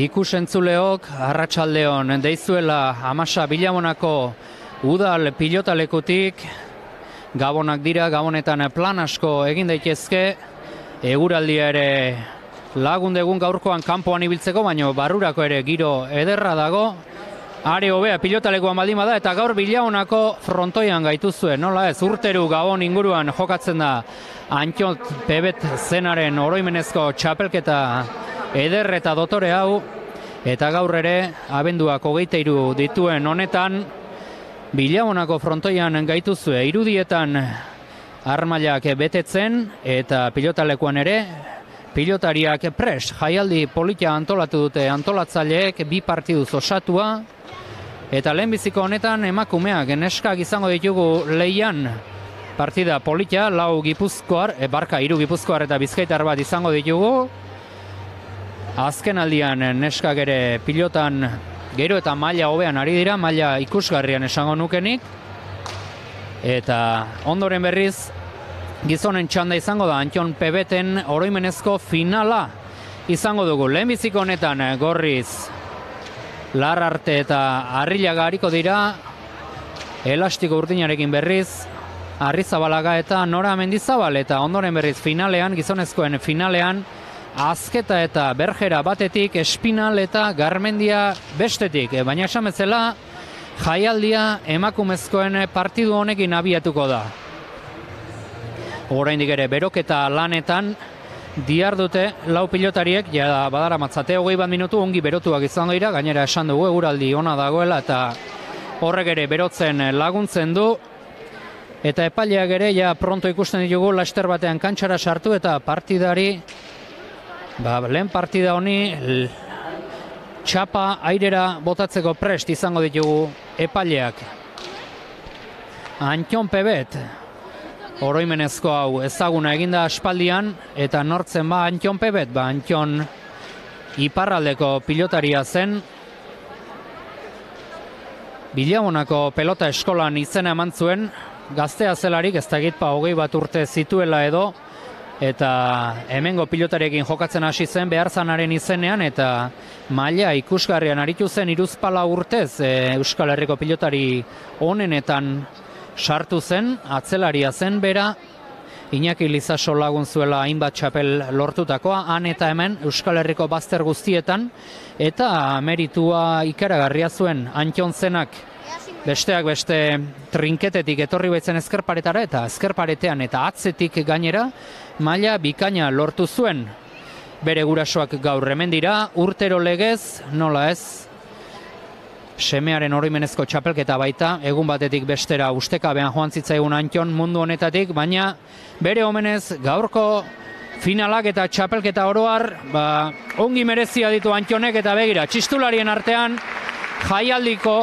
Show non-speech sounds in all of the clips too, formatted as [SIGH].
Ikusentzuleok arratsaldeon deizuela amasa bilamonako udal pilotalekutik gabonak dira, gabonetan plan asko egin daitezke. Eguraldia ere lagundegun gaurkoan kanpoan ibiltzeko, baino barrurako ere giro ederra dago. Are hobea pilotalekuan baldin bada eta gaur bilaonako frontoian gaituzue, nola ez urteru gabon inguruan jokatzen da Antiot Pebet zenaren oroimenezko txapelketa eder eta dotore hau eta gaur ere abenduak hogeita iru dituen honetan bilaonako frontoian gaituzue irudietan armailak betetzen eta pilotalekuan ere pilotariak pres jaialdi polita antolatu dute. Antolatzaileek bi partiduz osatua Eta lehenbiziko honetan emakumeak neskak izango ditugu leian partida polita, lau gipuzkoar, e, barka hiru gipuzkoar eta bizkaitar bat izango ditugu. Azken aldian neskak ere pilotan gero eta maila hobean ari dira, maila ikusgarrian esango nukenik. Eta ondoren berriz, gizonen txanda izango da, Antion Pebeten oroimenezko finala izango dugu. Lehenbiziko honetan gorriz lar arte eta harrilaga hariko dira elastiko urdinarekin berriz Arrizabalaga eta Nora Mendizabal eta ondoren berriz finalean, gizonezkoen finalean azketa eta berjera batetik, espinal eta garmendia bestetik. E, baina esan bezala, jaialdia emakumezkoen partidu honekin abiatuko da. Oraindik ere beroketa lanetan Diar dute lau pilotariek, ja badara matzate hogei bat minutu ongi berotuak izango dira, gainera esan dugu eguraldi ona dagoela eta horrek ere berotzen laguntzen du. Eta epaileak ere ja pronto ikusten ditugu laster batean kantxara sartu eta partidari ba, lehen partida honi txapa airera botatzeko prest izango ditugu epaileak. Antion Pebet, oroimenezko hau ezaguna eginda aspaldian eta nortzen ba Antion Pebet, ba Antion iparraldeko pilotaria zen Bilamonako pelota eskolan izena eman zuen gaztea zelarik ez dakit pa hogei bat urte zituela edo eta hemengo pilotarekin jokatzen hasi zen behar zanaren izenean eta maila ikusgarrian aritu zen iruzpala urtez e, Euskal Herriko pilotari honenetan sartu zen, atzelaria zen bera, Iñaki Lizaso lagun zuela hainbat txapel lortutakoa, han eta hemen Euskal Herriko bazter guztietan, eta meritua ikaragarria zuen Antion zenak. Besteak beste trinketetik etorri baitzen ezkerparetara eta ezkerparetean eta atzetik gainera, maila bikaina lortu zuen. Bere gurasoak gaur hemen dira, urtero legez, nola ez, semearen oroimenezko txapelketa baita, egun batetik bestera ustekabean joan zitzaigun antion mundu honetatik, baina bere omenez gaurko finalak eta txapelketa oroar, ba, ongi merezia ditu antionek eta begira, txistularien artean jaialdiko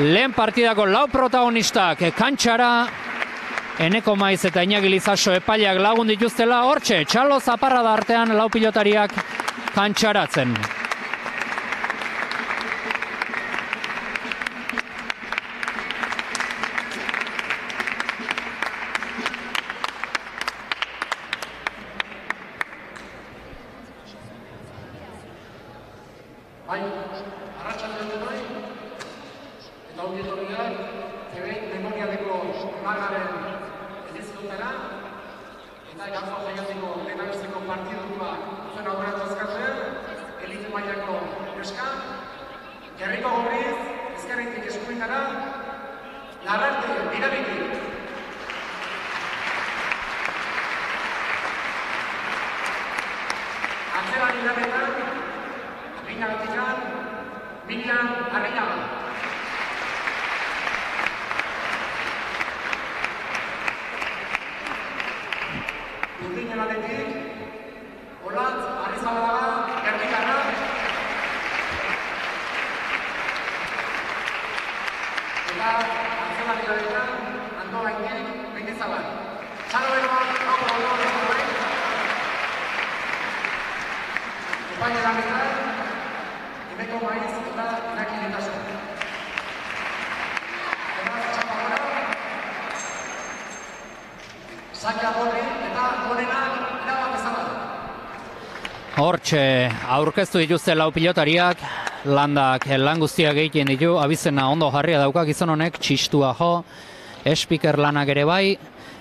lehen partidako lau protagonistak kantxara, eneko maiz eta inagilizaso epaileak lagun dituztela, hortxe, txalo zaparra da artean lau pilotariak kantxaratzen. Hortxe aurkeztu dituzte lau pilotariak, landak lan guztiak egiten ditu, abizena ondo jarria dauka gizon honek, txistua jo, espiker lanak ere bai,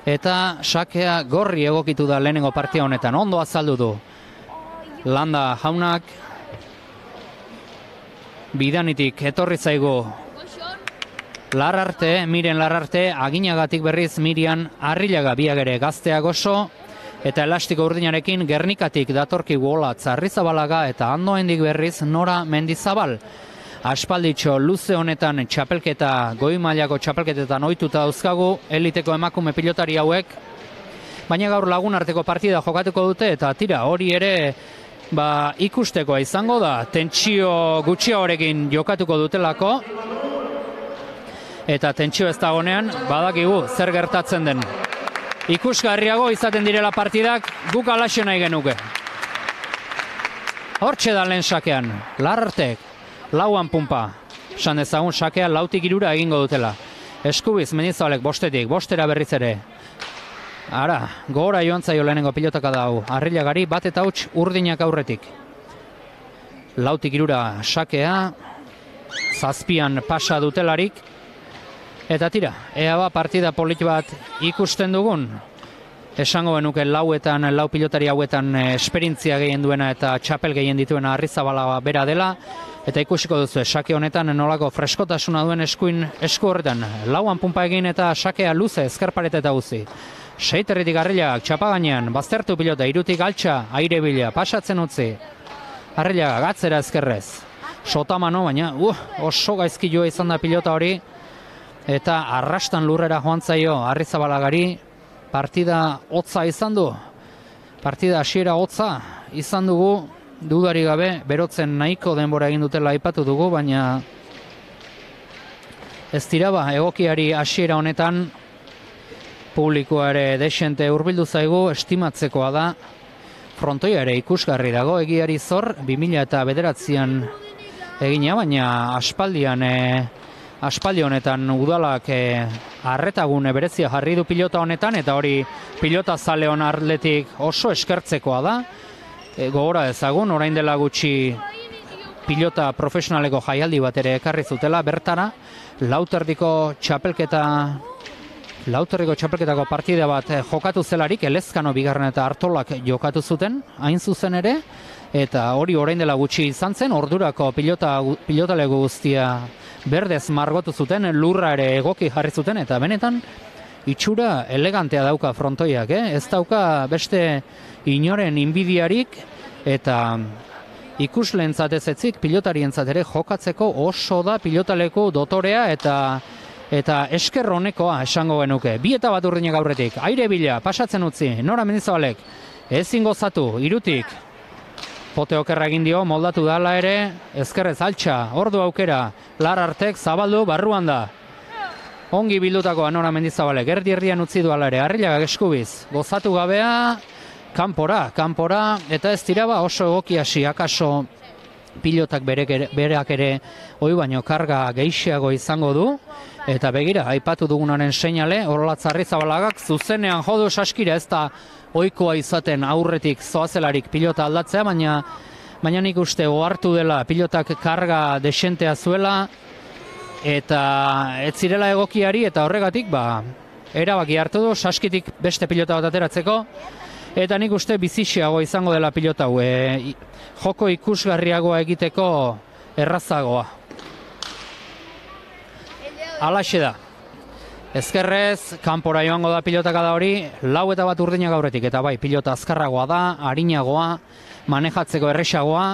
eta sakea gorri egokitu da lehenengo partia honetan, ondo azaldu du. Landa jaunak, bidanitik etorri zaigu. Lararte, miren lararte, aginagatik berriz mirian arrilaga biagere gazteak oso, eta elastiko urdinarekin gernikatik datorki guola zarrizabalaga eta handoendik berriz nora mendizabal. Aspalditxo luze honetan txapelketa, goi mailako txapelketetan ohituta dauzkagu, eliteko emakume pilotari hauek, baina gaur lagun arteko partida jokatuko dute eta tira hori ere ba, ikustekoa izango da, tentsio gutxia horrekin jokatuko dutelako, eta tentsio ez dagonean badakigu zer gertatzen den. Ikusgarriago izaten direla partidak guk alaxo nahi genuke. Hortxe da lehen sakean, lartek, lauan pumpa, san dezagun sakea lautik irura egingo dutela. Eskubiz, menizalek, bostetik, bostera berriz ere. Ara, gora joan zaio lehenengo pilotaka da hau. Arrilagari bat eta huts urdinak aurretik. Lautik irura sakea, zazpian pasa dutelarik, Eta tira, ea ba partida polit bat ikusten dugun, esango benuke lauetan, lau pilotari hauetan eh, esperintzia gehien duena eta txapel gehien dituena arrizabala bera dela, eta ikusiko duzu, sake honetan nolako freskotasuna duen eskuin esku horretan, lauan pumpa egin eta sakea luze, ezkerparet eta guzi. Seiterritik arrilak, txapaganean, baztertu pilota, irutik altxa, aire bila, pasatzen utzi. Arrilak, gatzera ezkerrez. Sotamano, baina, uh, oso gaizki joa izan da pilota hori, eta arrastan lurrera joan zaio Arrizabalagari. Partida hotza izan du. Partida hasiera hotza izan dugu. Dudari gabe berotzen nahiko denbora egin dutela aipatu dugu baina ez dira ba egokiari hasiera honetan publikoa ere desente hurbildu zaigu estimatzekoa da. Frontoia ere ikusgarri dago egiari zor 2000 eta bederatzean egina baina aspaldian e, aspaldi honetan udalak e, arretagune berezia jarri du pilota honetan eta hori pilota zale hon atletik oso eskertzekoa da. E, gogora ezagun, orain dela gutxi pilota profesionaleko jaialdi bat ere ekarri zutela bertara, lauterdiko txapelketa Lauterriko txapelketako partida bat eh, jokatu zelarik, elezkano bigarren eta hartolak jokatu zuten, hain zuzen ere, eta hori orain dela gutxi izan zen, ordurako pilota, pilotalego guztia berdez margotu zuten, lurra ere egoki jarri zuten, eta benetan itxura elegantea dauka frontoiak, eh? ez dauka beste inoren inbidiarik, eta ikuslentzat ez etzik pilotarientzat ere jokatzeko oso da pilotaleko dotorea eta eta esker honekoa esango genuke. Bi eta bat urdinak aurretik, aire bila, pasatzen utzi, nora mendizabalek, ezin gozatu, irutik, pote okerra egin dio, moldatu dala ere, ezkerrez altxa, ordu aukera, lar artek, zabaldu, barruan da. Ongi bildutako anora mendizabale, gerdi erdian utzi du ere, harrilagak eskubiz, gozatu gabea, kanpora, kanpora, eta ez tiraba oso egoki hasi, akaso pilotak bereak ere, oi baino karga geixiago izango du, eta begira, aipatu dugunaren seinale, horrelatzarri zabalagak, zuzenean jodu saskira ez da ohikoa izaten aurretik zoazelarik pilota aldatzea, baina baina nik uste ohartu dela pilotak karga desentea zuela eta ez zirela egokiari eta horregatik ba erabaki hartu du saskitik beste pilota bat ateratzeko eta nik uste bizixiago izango dela pilota hau e, joko ikusgarriagoa egiteko errazagoa Alaxe da. Ezkerrez, kanpora joango da pilotaka da hori, lau eta bat urdinak aurretik, eta bai, pilota azkarragoa da, harinagoa, manejatzeko erresagoa,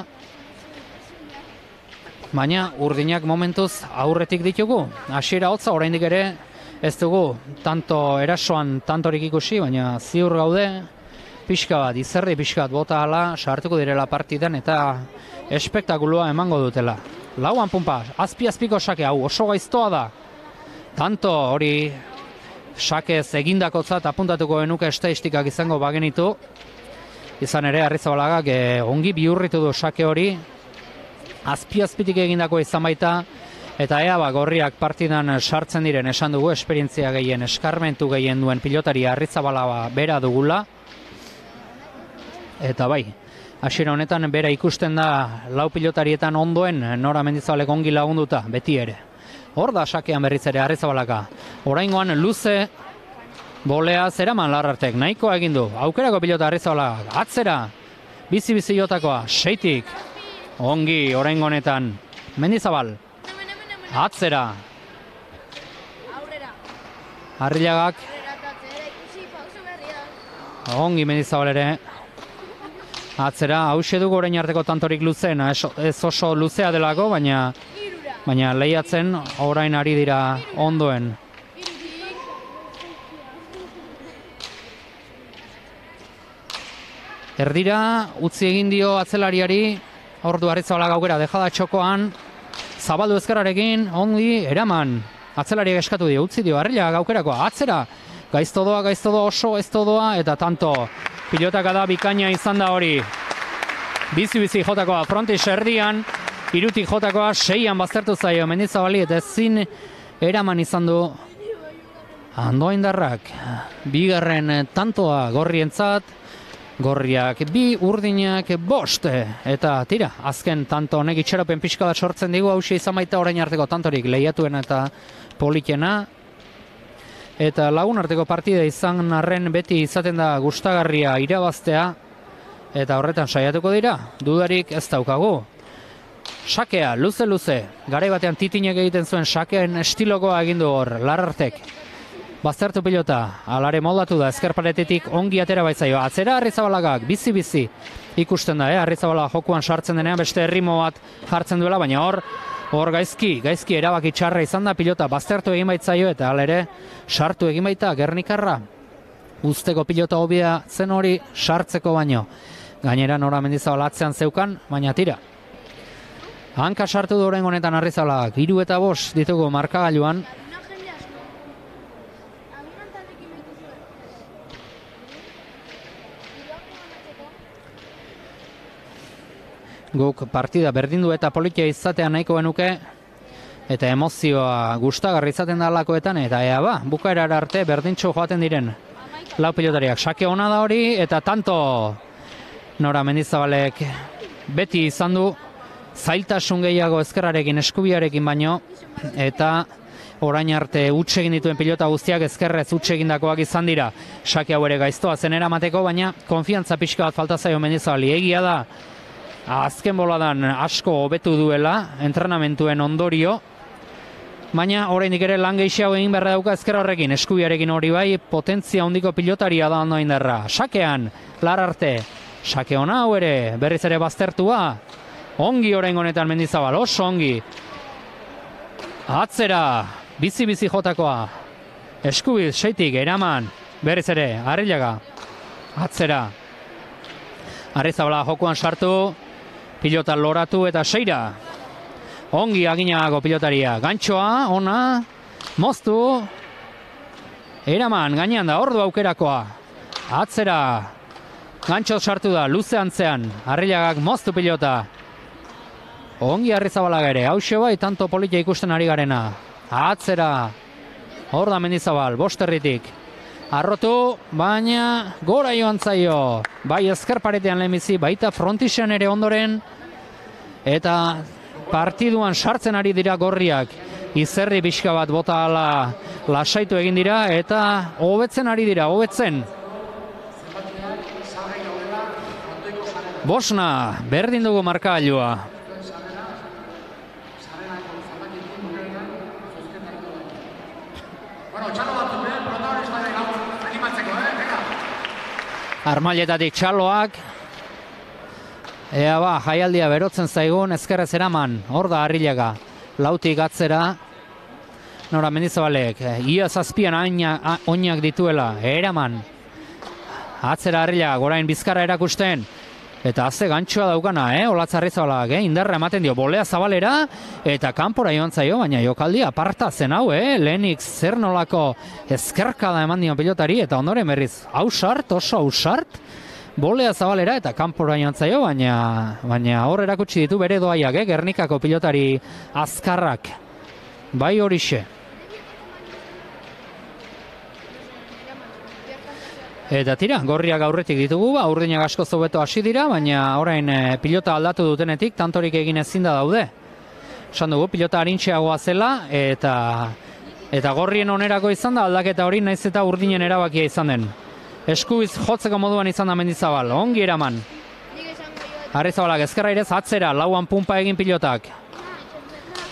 baina urdinak momentuz aurretik ditugu. Hasiera hotza oraindik ere ez dugu tanto erasoan tantorik ikusi, baina ziur gaude pixka bat, izerri pixka bat bota hala, sartuko direla partidan eta espektakuloa emango dutela. Lauan pumpa, azpi-azpiko sake hau, oso gaiztoa da, tanto hori sakez egindako zat apuntatuko genuke estadistikak izango bagenitu. Izan ere, Arrizabalagak eh, ongi bihurritu du sake hori, azpi-azpitik egindako izan baita, eta ea ba, gorriak partidan sartzen diren esan dugu, esperientzia gehien, eskarmentu gehien duen pilotari Arrizabala bera dugula. Eta bai, hasiera honetan bera ikusten da lau pilotarietan ondoen nora mendizabalek ongi lagunduta, beti ere. Hor da sakean berriz ere arrezabalaka. Oraingoan luze bolea zeraman larartek, nahikoa egin du. Aukerako pilota arrezabalaka, atzera, bizi-bizi jotakoa, seitik, ongi oraingo honetan. Mendizabal, atzera, Aurrera. berria. ongi mendizabal ere. Atzera, hause dugu orain arteko tantorik luzeena, ez, oso luzea delako, baina. Baina lehiatzen orain ari dira ondoen. Erdira, utzi egin dio atzelariari, ordu harritzabala gaukera, dejada txokoan, zabaldu ezkerrarekin, ongi, eraman. Atzelariak eskatu dio, utzi dio, harrila gaukerakoa, atzera, gaizto doa, gaizto doa, oso ez doa, eta tanto, pilotaka da bikaina izan da hori. Bizi-bizi jotakoa, frontis erdian, irutik jotakoa, seian baztertu zaio, mendizabali, eta ezin eraman izan du Andoaindarrak, bigarren tantoa gorrientzat, gorriak bi urdinak bost, eta tira, azken tanto honek itxaropen pixka bat sortzen digu, hausia izan baita orain arteko tantorik lehiatuen eta politena, eta lagun arteko partida izan arren beti izaten da gustagarria irabaztea, eta horretan saiatuko dira, dudarik ez daukagu. Sakea, luze-luze, garai batean titinek egiten zuen sakeen estilokoa egin du hor, larartek. Baztertu pilota, alare moldatu da, ezkerparetetik ongi atera baitzaio. Atzera Arrizabalaga, bizi-bizi ikusten da, eh? Arrizabala jokuan sartzen denean beste errimo bat jartzen duela, baina hor, hor gaizki, gaizki erabaki txarra izan da pilota, baztertu egin baitzaio eta alere sartu egin baita Gernikarra. Usteko pilota hobia zen hori sartzeko baino. Gainera nora mendizabal atzean zeukan, baina tira. Hanka sartu du orain honetan Arrizabalaga, hiru eta bost ditugu markagailuan, guk partida berdindu eta politia izatea nahiko genuke. Eta emozioa gustagarri izaten da lakoetan eta ea ba, bukaerara arte berdintxo joaten diren lau pilotariak. Sake ona da hori eta tanto Nora Mendizabalek beti izan du zailtasun gehiago ezkerrarekin eskubiarekin baino eta orain arte utxe egin dituen pilota guztiak ezkerrez utxe egindakoak izan dira. Sake hau ere gaiztoa zen eramateko, baina konfiantza pixka bat falta zaio Mendizabali. Egia da, azken boladan asko hobetu duela, entrenamentuen ondorio, baina oraindik ere lan gehiago egin beharra dauka ezker horrekin, eskubiarekin hori bai, potentzia handiko pilotaria da ondo indarra. Sakean, lar arte, sake ona hau ere, berriz ere baztertua, ongi orain honetan mendizabal, oso ongi. Atzera, bizi-bizi jotakoa, eskubiz, seitik, eraman, berriz ere, arrilaga, atzera, Arrizabala jokuan sartu, pilota loratu eta seira. Ongi aginagago pilotaria. Gantxoa, ona, moztu. Eraman, gainean da, ordu aukerakoa. Atzera. Gantxo sartu da, luze antzean. Arrilagak moztu pilota. Ongi Arrizabalaga ere, hause bai, tanto politia ikusten ari garena. Atzera. Hor da mendizabal, bosterritik. Arrotu, baina gora joan zaio. Bai ezker paretean lehenbizi, baita frontixen ere ondoren. Eta partiduan sartzen ari dira gorriak. Izerri pixka bat bota ala lasaitu egin dira eta hobetzen ari dira, hobetzen. Bosna, berdin dugu markailua. Armailetatik txaloak. Ea ba, jaialdia berotzen zaigun ezkerrez eraman, hor da harrilaga. Lautik atzera, nora mendizabalek, ia zazpian oinak dituela, eraman. Atzera harrilaga, gorain bizkarra erakusten. Eta haze gantxoa daukana, eh? Olatzarri zabalak, eh? Indarra ematen dio, bolea zabalera, eta kanpora joan zaio, baina jokaldi aparta zen hau, eh? Lehenik zer nolako ezkerkada eman dio pilotari, eta ondoren berriz, hausart, oso hausart, bolea zabalera eta kanpora zaio, baina, baina hor erakutsi ditu bere doaiak, eh? Gernikako pilotari azkarrak. Bai horixe. Eta tira, gorriak aurretik ditugu, ba, urdinak asko zobeto hasi dira, baina orain e, pilota aldatu dutenetik, tantorik egin ezin da daude. Esan dugu, pilota harintxeagoa zela, eta eta gorrien onerako izan da aldaketa hori naiz eta urdinen erabakia izan den. Eskuiz jotzeko moduan izan da mendizabal, ongi eraman. Arrezabalak ezkerra irez atzera, lauan pumpa egin pilotak.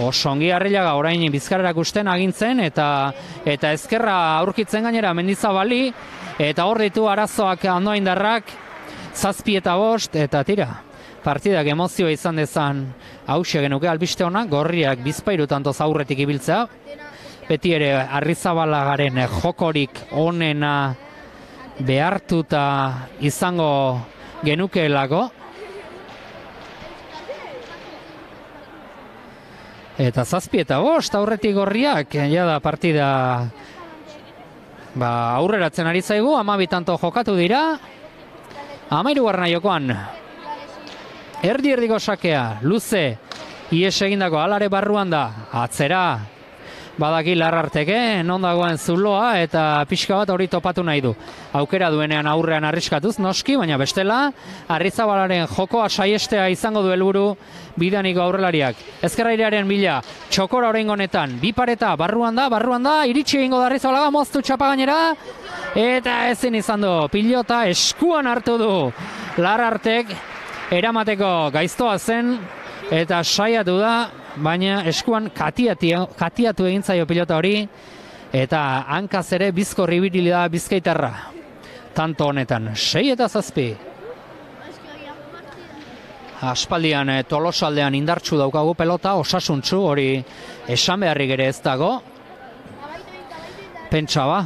Oso ongi harrilaga orain bizkarrak usten agintzen eta eta ezkerra aurkitzen gainera mendizabali eta hor ditu arazoak ondoaindarrak zazpi eta bost eta tira. Partidak emozioa izan dezan hause genuke albiste ona, gorriak bizpairu tanto zaurretik ibiltzea. Beti ere arrizabalagaren jokorik onena behartuta izango genukeelako. Eta zazpi eta bost aurretik gorriak, ja da partida ba, aurreratzen ari zaigu, amabi tanto jokatu dira, amairu garna jokoan, erdi erdiko sakea, luze, ies egindako alare barruan da, atzera, badaki larrarteke, non dagoen zuloa eta pixka bat hori topatu nahi du. Aukera duenean aurrean arriskatuz noski, baina bestela, arrizabalaren jokoa saiestea izango du helburu bidaniko aurrelariak. Ezkerrairearen bila, txokora orain honetan, bi pareta, barruan da, barruan da, iritsi egingo da arrizabalaga, moztu txapa gainera, eta ezin izan du, pilota eskuan hartu du larartek, eramateko gaiztoa zen, eta saiatu da, baina eskuan katiatu, katiatu egin zaio pilota hori, eta hankaz ere bizko ribirili da bizkaitarra. Tanto honetan, sei eta zazpi. Aspaldian eh, tolosaldean indartsu daukagu pelota, osasuntsu hori esan beharrik ere ez dago. Pentsa ba,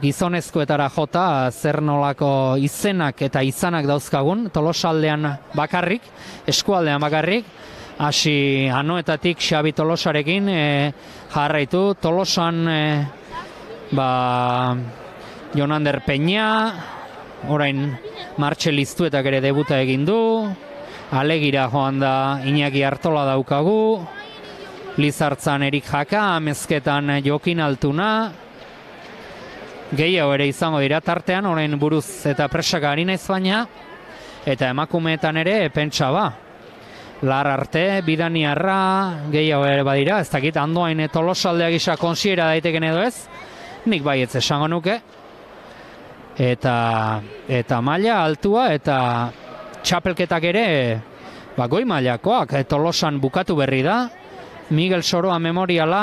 gizonezkoetara jota zer nolako izenak eta izanak dauzkagun, tolosaldean bakarrik, eskualdean bakarrik, hasi anoetatik Xabi Tolosarekin e, jarraitu. Tolosan e, ba Jonander Peña orain Martxel Iztuetak ere debuta egin du. Alegira joan da Iñaki Artola daukagu. Lizartzan Erik Jaka amezketan Jokin Altuna. Gehiago ere izango dira tartean orain buruz eta presaka ari naiz baina. Eta emakumeetan ere pentsa ba Lar arte, bidaniarra, gehiago ere badira, ez dakit, andoain tolosaldea gisa konsiera daiteken edo ez, nik baietz esango nuke. Eta, eta maila altua eta txapelketak ere, ba, goi mailakoak, e, tolosan bukatu berri da, Miguel Soroa memoriala,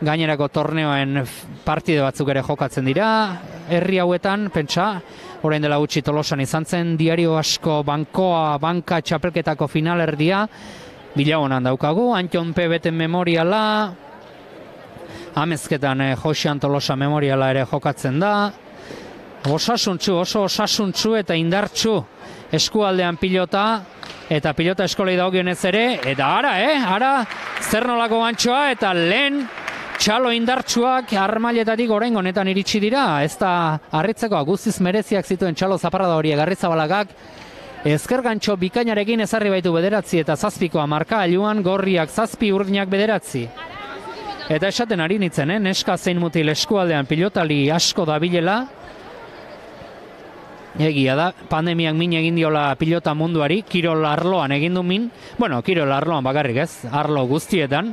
gainerako torneoen partide batzuk ere jokatzen dira, herri hauetan, pentsa, orain dela gutxi tolosan izan zen, diario asko bankoa, banka txapelketako finalerdia, bila honan daukagu, Antion Pebeten memoriala, amezketan eh, Josean Tolosa memoriala ere jokatzen da, osasuntxu, oso osasuntxu eta indartxu eskualdean pilota, eta pilota eskolei daugionez ere, eta ara, eh, ara, zer nolako gantxoa, eta lehen txalo indartsuak armailetatik orain honetan iritsi dira, ez da harritzeko guztiz mereziak zituen txalo zaparrada horiek garritzabalagak, ezker gantxo bikainarekin ezarri baitu bederatzi eta zazpikoa marka aluan gorriak zazpi urdinak bederatzi. Eta esaten ari nintzen, eh? neska zein mutil eskualdean pilotali asko dabilela, Egia da, pandemiak min egin diola pilota munduari, kirol arloan egin du min, bueno, kirol arloan bakarrik ez, arlo guztietan,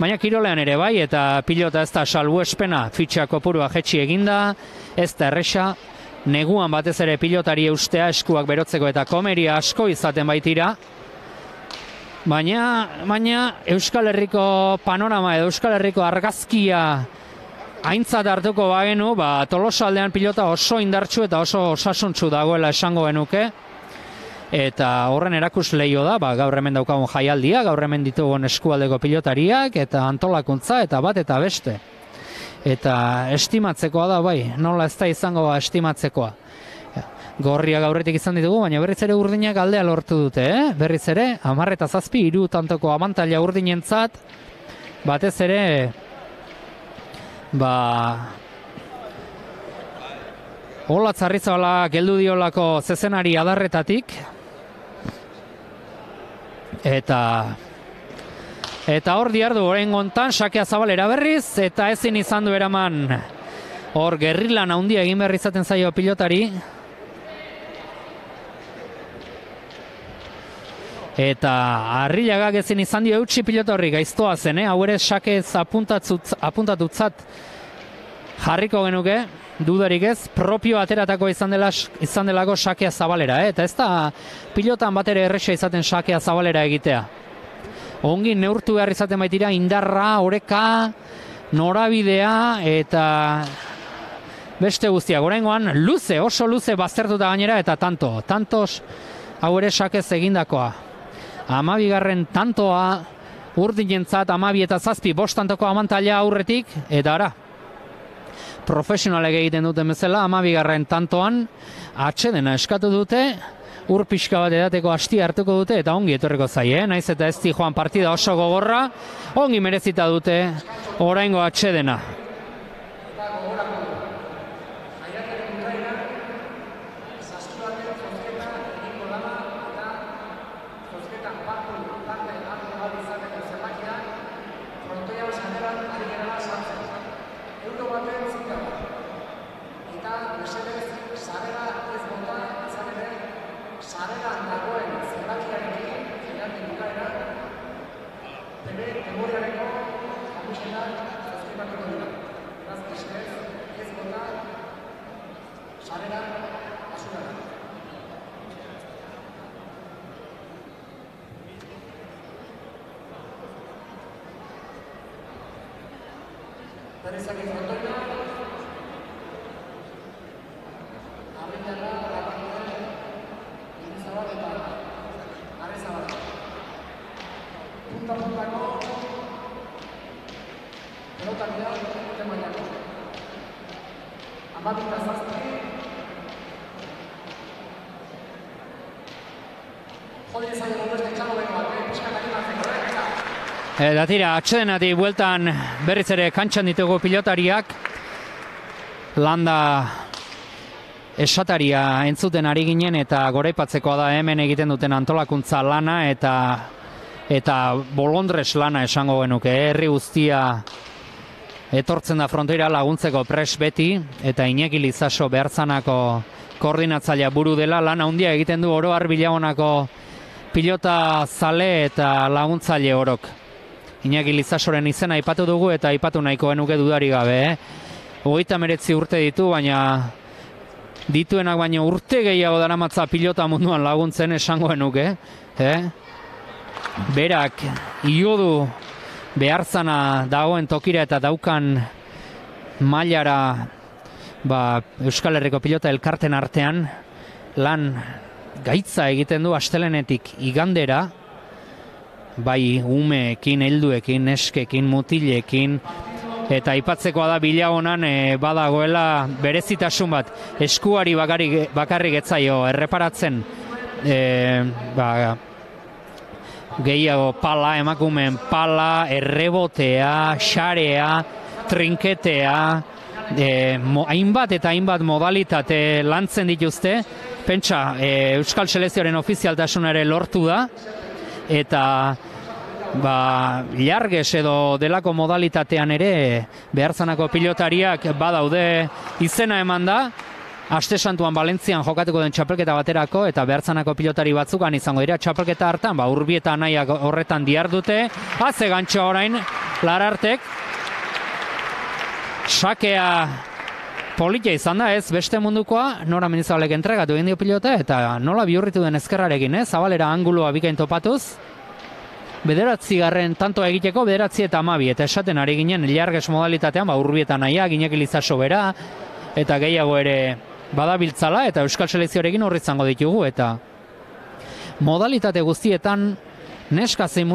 Baina kirolean ere bai, eta pilota ez da salbu espena, fitxa kopurua jetxi eginda, ez da erresa, neguan batez ere pilotari eustea eskuak berotzeko eta komeria asko izaten baitira. Baina, baina Euskal Herriko panorama edo Euskal Herriko argazkia aintzat hartuko bagenu, ba, tolosaldean pilota oso indartsu eta oso osasuntsu dagoela esango genuke eta horren erakus leio da, ba, gaur hemen daukagun jaialdia, gaur hemen ditugun eskualdeko pilotariak, eta antolakuntza, eta bat eta beste. Eta estimatzekoa da, bai, nola ez da izango ba estimatzekoa. Gorria gaurretik izan ditugu, baina berriz ere urdinak aldea lortu dute, eh? berriz ere, amarreta zazpi, iru tantoko amantalla urdinentzat, batez ere, ba, Ola tzarrizala geldu diolako zezenari adarretatik, Eta eta hor diardu orain gontan sakea zabalera berriz eta ezin izan du eraman Hor gerrilan handia egin behar izaten zaio pilotari. Eta harrilagak ezin izan dio eutxi pilota horri gaiztoa zen, eh? hau ere sakez apuntatutzat jarriko genuke, dudarik ez, propio ateratako izan, dela, izan delako sakea zabalera, eh? eta ez da pilotan bat ere erresa izaten sakea zabalera egitea. Ongi neurtu behar izaten baitira indarra, oreka, norabidea eta beste guztiak. Oraingoan luze, oso luze baztertuta gainera eta tanto, tantos hau ere sakez egindakoa. Amabigarren tantoa urdinentzat amabi eta zazpi bostantoko amantaila aurretik eta ara. Profesionalek egiten duten bezala amabigarren tantoan atxedena eskatu dute ur pixka bat edateko asti hartuko dute eta ongi etorriko zaie, eh? naiz eta ez di joan partida oso gogorra, ongi merezita dute oraingo atxedena. Eta tira, atxedenatik bueltan berriz ere kantxan ditugu pilotariak. Landa esataria entzuten ari ginen eta goraipatzekoa da hemen egiten duten antolakuntza lana eta eta bolondres lana esango genuke. Herri guztia etortzen da fronteira laguntzeko pres beti eta Iñaki Lizaso behartzanako koordinatzailea buru dela lan handia egiten du oro har bilagonako pilota zale eta laguntzaile orok. Iñaki Lizasoren izena aipatu dugu eta aipatu nahiko genuke dudari gabe. Eh? Hogeita meretzi urte ditu, baina dituenak baino urte gehiago daramatza pilota munduan laguntzen esango genuke. Eh? Berak iodu behartzana dagoen tokira eta daukan mailara ba, Euskal Herriko pilota elkarten artean lan gaitza egiten du astelenetik igandera, bai umeekin, helduekin, neskekin, mutilekin, eta aipatzekoa da bilagonan e, badagoela berezitasun bat. Eskuari bakarrik, bakarrik etzaio erreparatzen e, ba, gehiago pala, emakumeen pala, errebotea, xarea, trinketea, e, mo, hainbat eta hainbat modalitate lantzen dituzte, pentsa e, Euskal Selezioaren ofizialtasunare lortu da, eta ba, jarges edo delako modalitatean ere behartzanako pilotariak badaude izena eman da, Aste santuan Valentzian jokatuko den txapelketa baterako eta behartzanako pilotari batzukan izango dira txapelketa hartan, ba urbieta nahiak horretan diar dute. Haze gantxo orain, larartek. Sakea politia izan da ez, beste mundukoa, nora menizabalek entregatu egin dio pilota eta nola bihurritu den ezkerrarekin, eh? zabalera angulua bikain topatuz. Bederatzi garren tantoa egiteko, bederatzi eta amabi, eta esaten ari ginen jarges modalitatean, ba urbieta nahiak, ginek ilizaso bera, eta gehiago ere badabiltzala eta Euskal Selekzioarekin horri izango ditugu eta modalitate guztietan neska zein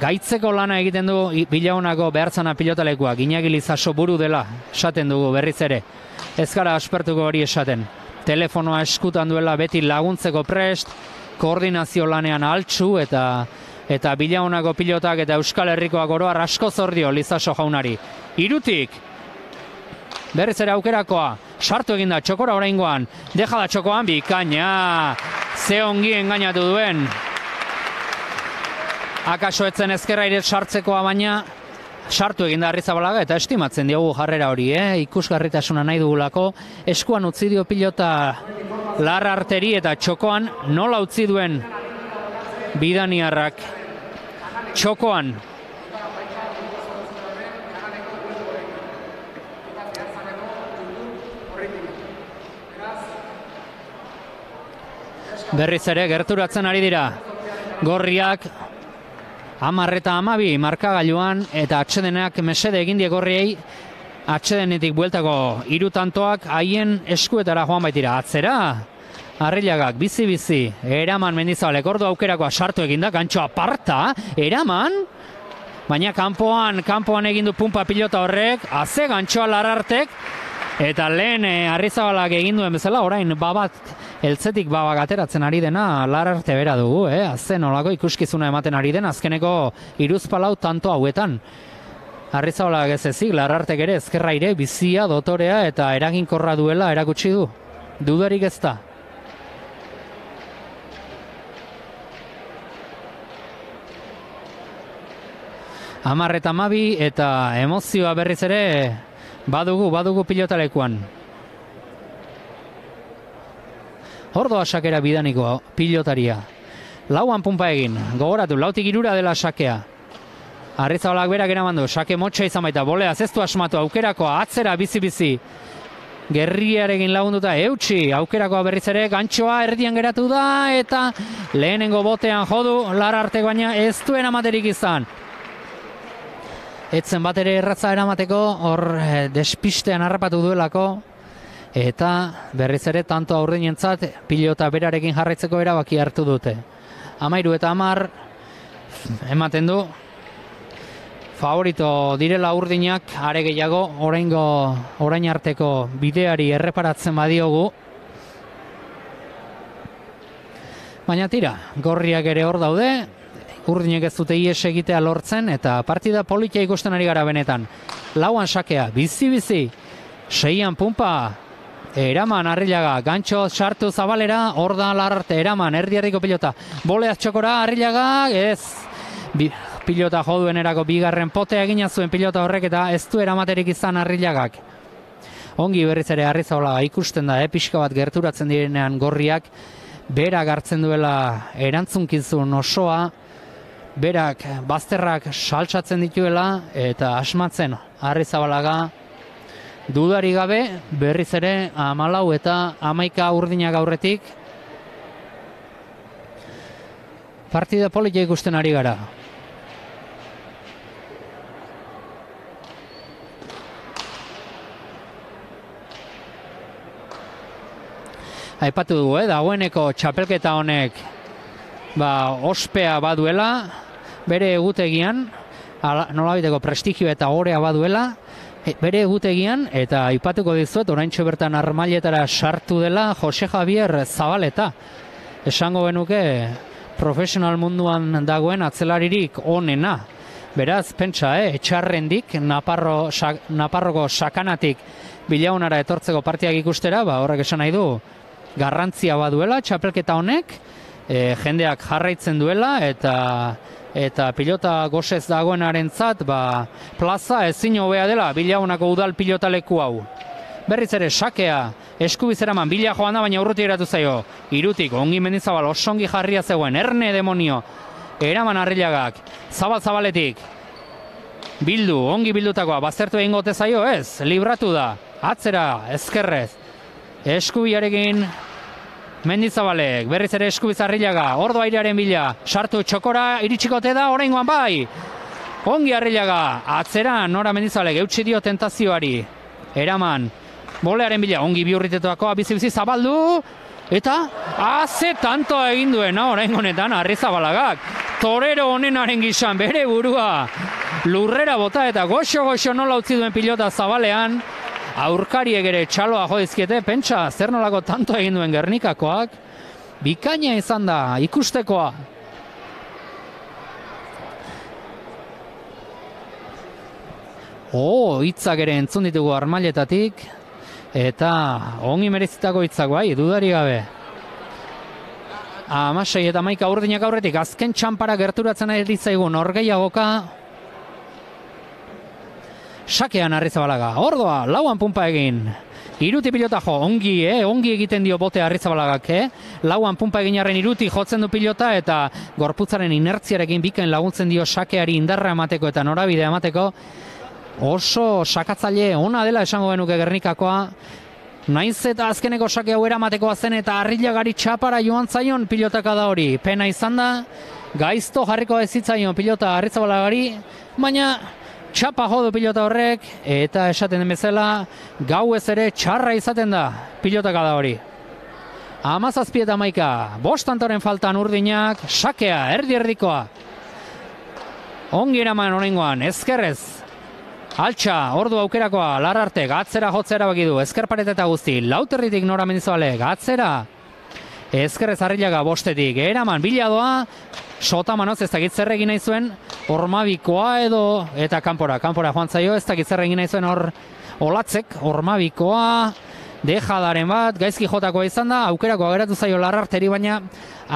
gaitzeko lana egiten du bilaunako behartzana pilotalekua ginagilizaso buru dela esaten dugu berriz ere. Ez gara aspertuko hori esaten. Telefonoa eskutan duela beti laguntzeko prest koordinazio lanean altxu eta eta bilaunako pilotak eta Euskal Herrikoak oroar asko zordio Lizaso jaunari. Irutik, berriz ere aukerakoa, sartu egin da txokora oraingoan, deja da txokoan bikaina, ze ongi engainatu duen. Akaso etzen ezkerra ere sartzekoa baina, sartu egin da Arrizabalaga eta estimatzen diogu jarrera hori, eh? ikusgarritasuna nahi dugulako, eskuan utzi dio pilota larra arteri eta txokoan nola utzi duen bidaniarrak txokoan Berriz ere gerturatzen ari dira. Gorriak hamar eta hamabi markagailuan eta atsedenak mesede egin die gorriei. Atsedenetik bueltako hiru tantoak haien eskuetara joan baitira. Atzera, Arrilagak bizi-bizi, eraman mendizabalek ordu aukerakoa sartu eginda, gantxo aparta, eraman, baina kanpoan, kanpoan egin du pumpa pilota horrek, aze gantxoa larartek, eta lehen e, Arrizabalak egin duen bezala, orain babat eltzetik babak ateratzen ari dena lararte bera dugu, eh? Azen olako ikuskizuna ematen ari den azkeneko iruzpalau tanto hauetan. Arrizabalaak ez ezik, larartek ere ezkerra ire, bizia, dotorea eta eraginkorra duela erakutsi du. Dudarik ez da. Amar eta mabi eta emozioa berriz ere badugu, badugu pilotalekuan. Hordo sakera bidaniko pilotaria. Lauan pumpa egin, gogoratu, lautik irura dela sakea. Arritzabalak berak eraman du, sake motxa izan baita, bolea zeztu asmatu aukerakoa, atzera bizi-bizi. Gerriarekin lagunduta eutxi, aukerakoa berriz ere, gantxoa erdian geratu da, eta lehenengo botean jodu, lar arte baina ez duen amaterik izan. Etzen bat ere erratza eramateko, hor eh, despistean harrapatu duelako, eta berriz ere tanto aurrinentzat pilota berarekin jarraitzeko erabaki hartu dute. Amairu eta amar ematen du. Favorito direla urdinak are gehiago oraingo orain arteko bideari erreparatzen badiogu. Baina tira, gorriak ere hor daude, urdinek ez dute ies egitea lortzen, eta partida politia ikusten ari gara benetan. Lauan sakea, bizi-bizi, seian pumpa, Eraman Arrilaga, gantxo sartu zabalera, hor da lararte, eraman, erdiarriko pilota. Boleaz txokora, Arrilaga, ez. Bi, pilota joduen erako bigarren potea egina zuen pilota horrek eta ez du eramaterik izan Arrilagak. Ongi berriz ere Arrizabalaga ikusten da, eh, bat gerturatzen direnean gorriak, berak hartzen duela erantzunkizun osoa, berak bazterrak saltsatzen dituela eta asmatzen Arrizabalaga Dudari gabe, berriz ere, amalau eta amaika urdinak aurretik. Partida politia ikusten ari gara. Aipatu dugu, eh? dagoeneko txapelketa honek ba, ospea baduela, bere egutegian, nolabiteko prestigio eta orea baduela, E, bere egutegian eta aipatuko dizuet oraintxo bertan armailetara sartu dela Jose Javier Zabaleta. Esango benuke profesional munduan dagoen atzelaririk onena. Beraz, pentsa, eh, etxarrendik, Naparro, Naparroko sakanatik bilaunara etortzeko partiak ikustera, ba, horrek esan nahi du, garrantzia baduela, txapelketa honek, e, jendeak jarraitzen duela, eta eta pilota gosez dagoenaren zat, ba, plaza ezin hobea dela bilaunako udal pilota leku hau. Berriz ere, sakea, eskubizeraman, bila joan da, baina urruti eratu zaio. Irutik, ongi mendizabal, osongi jarria zegoen, erne demonio, eraman arrilagak, zabal zabaletik, bildu, ongi bildutakoa, baztertu egin gote zaio, ez, libratu da, atzera, ezkerrez, eskubiarekin, Mendizabalek, berriz ere eskubizarrilaga, ordo airearen bila, sartu txokora, iritsikote da, oraingoan bai. Ongi arrilaga, atzera, nora mendizabalek, eutxi dio tentazioari. Eraman, bolearen bila, ongi biurritetoako, bizi-bizi zabaldu, eta, haze tanto egin duen, orain honetan, arrizabalaga. Torero honenaren gizan, bere burua, lurrera bota eta goxo-goxo nola utzi duen pilota zabalean, aurkariek ere txaloa joizkiete, pentsa zer nolako tanto egin duen Gernikakoak, bikaina izan da, ikustekoa. Oh, hitzak ere entzun ditugu armailetatik, eta ongi merezitako hitzak bai, dudari gabe. Amasei eta maika urdinak aurretik, azken txampara gerturatzen ari zaigun, orgeiagoka, sakean arrizabalaga, ordoa, lauan pumpa egin, Iruti pilota jo, ongi, eh? ongi egiten dio bote arritzabalagak, eh? Lauan pumpa eginarren iruti jotzen du pilota eta gorputzaren inertziarekin bikain laguntzen dio sakeari indarra emateko eta norabidea emateko. Oso sakatzaile ona dela esango genuke Gernikakoa. Naiz eta azkeneko sake hau eramatekoa zen eta harrilagari txapara joan zaion pilotaka da hori. Pena izan da, gaizto jarriko ez pilota harritzabalagari, baina txapa jodu pilota horrek eta esaten den bezala gau ez ere txarra izaten da pilotaka da hori. Amazazpi eta maika, bost antoren faltan urdinak, sakea, erdi erdikoa. Ongi eraman horrengoan, ezkerrez. Altxa, ordu aukerakoa, lararte, gatzera jotzera bakidu, ezker eta guzti, lauterritik nora mendizabale, gatzera. Ezkerrez harrilaga bostetik, eraman, biladoa, sota manoz ez dakit zer egin nahi zuen, ormabikoa edo, eta kanpora, kanpora joan zaio, ez dakit zer egin nahi zuen hor, olatzek, ormabikoa, dejadaren bat, gaizki jotakoa izan da, aukerako ageratu zaio larrarteri, baina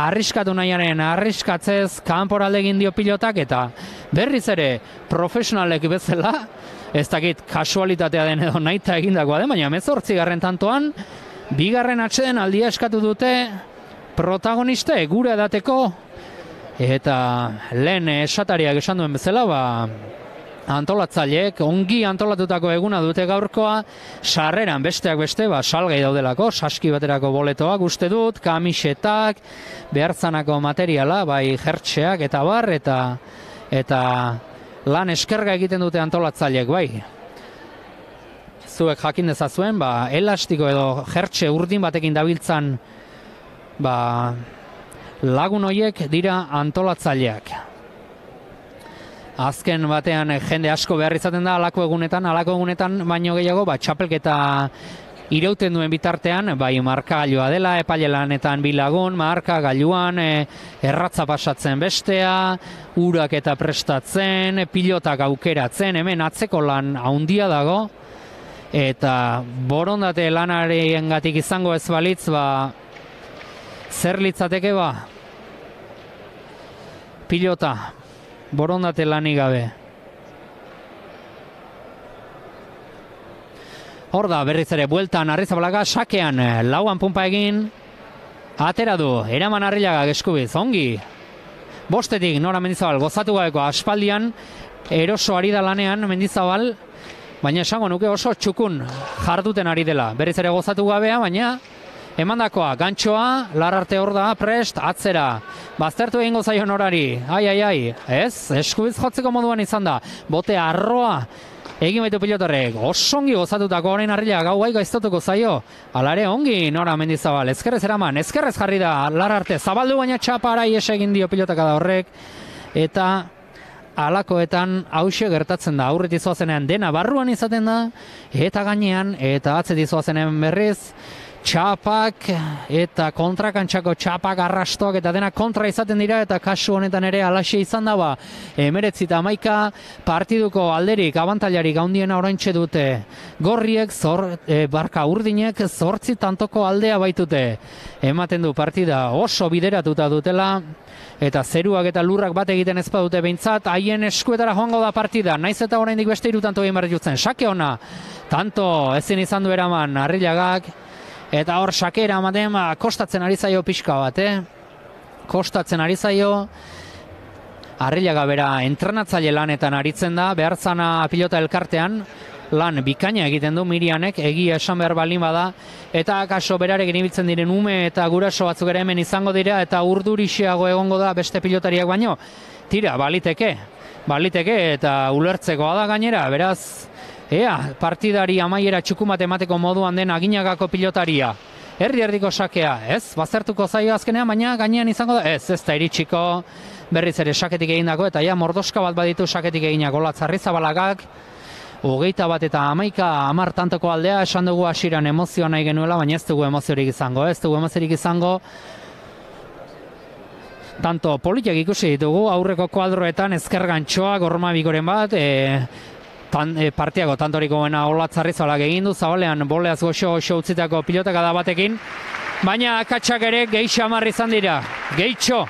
arriskatu nahiaren, arriskatzez, kanpora egin dio pilotak, eta berriz ere, profesionalek bezala, ez dakit kasualitatea den edo nahi egindakoa den, baina mezortzi garren tantoan, bigarren atxeden aldia eskatu dute, protagoniste, gure edateko, Eta lehen esatariak esan duen bezala, ba, antolatzaileek ongi antolatutako eguna dute gaurkoa, sarreran besteak beste, ba, salgai daudelako, saski baterako boletoak uste dut, kamisetak, behartzanako materiala, bai jertxeak eta bar, eta eta lan eskerga egiten dute antolatzaileek, bai. Zuek jakin dezazuen, ba, elastiko edo jertxe urdin batekin dabiltzan, ba, lagun hoiek dira antolatzaileak. Azken batean jende asko behar izaten da alako egunetan, alako egunetan baino gehiago, ba, txapelketa irauten duen bitartean, bai marka gailua dela, epaile lanetan bilagun, marka gailuan, e, erratza pasatzen bestea, urak eta prestatzen, pilotak aukeratzen, hemen atzeko lan haundia dago, eta borondate lanarien gatik izango ez balitz, ba, zer litzateke ba, pilota, borondate lanik gabe. Hor da, berriz ere, bueltan, arrizabalaga, sakean, lauan pumpa egin, atera du, eraman arrilaga, geskubiz, ongi. Bostetik, nora mendizabal, gozatu gabeko, aspaldian, eroso ari da lanean, mendizabal, baina esango nuke oso txukun jarduten ari dela. Berriz ere gozatu gabea, baina emandakoa, gantxoa, lararte hor da, prest, atzera. Baztertu egingo zaion horari, ai, ai, ai, ez, eskubiz jotzeko moduan izan da, bote arroa, egin baitu pilotorrek, osongi gozatutako horrein harrila, gau gai gaiztotuko zaio, alare ongi nora mendizabal, ezkerrez eraman, ezkerrez jarri da, lararte, zabaldu baina txapara ies egin dio pilotaka da horrek, eta alakoetan hause gertatzen da, aurreti zoazenean dena barruan izaten da, eta gainean, eta atzeti zoazenean berriz, txapak eta kontrakantxako txapak arrastoak eta dena kontra izaten dira eta kasu honetan ere alaxe izan daba emeretzi eta amaika partiduko alderik abantailarik gaundiena oraintxe dute. Gorriek zor, e, barka urdinek zortzi tantoko aldea baitute. Ematen du partida oso bideratuta dutela eta zeruak eta lurrak bat egiten ez dute behintzat, haien eskuetara joango da partida, naiz eta oraindik beste irutanto egin behar jutzen, sake ona, tanto ezin izan du eraman, arrilagak, Eta hor sakera ematen ba, kostatzen ari zaio pixka bat, eh? Kostatzen ari zaio, Arrilaga bera entrenatzaile lanetan aritzen da, behartzana pilota elkartean, lan bikaina egiten du Mirianek, egia esan behar balin bada, eta akaso berarek ibiltzen diren ume eta guraso batzuk ere hemen izango dira, eta urdurixeago egongo da beste pilotariak baino, tira, baliteke, baliteke, eta ulertzekoa da gainera, beraz, Ea, partidari amaiera txukumat emateko moduan den aginagako pilotaria. Erdi erdiko sakea, ez? Bazertuko zaio azkenean, baina gainean izango da, ez, ez da iritsiko berriz ere saketik egindako, eta ja, mordoska bat baditu saketik eginako, latzarri zabalagak, hogeita bat eta amaika amar tantoko aldea, esan dugu hasiran emozioa nahi genuela, baina ez dugu emoziorik izango, ez dugu emoziorik izango, tanto politiak ikusi ditugu, aurreko kuadroetan ezkergan txoa, gorma bigoren bat, e, tan, e, partiago tantoriko buena olatzarri zalak egin du, zabalean boleaz goxo oso utzitako pilotaka da batekin, baina akatsak ere geixo amarri izan dira, geixo.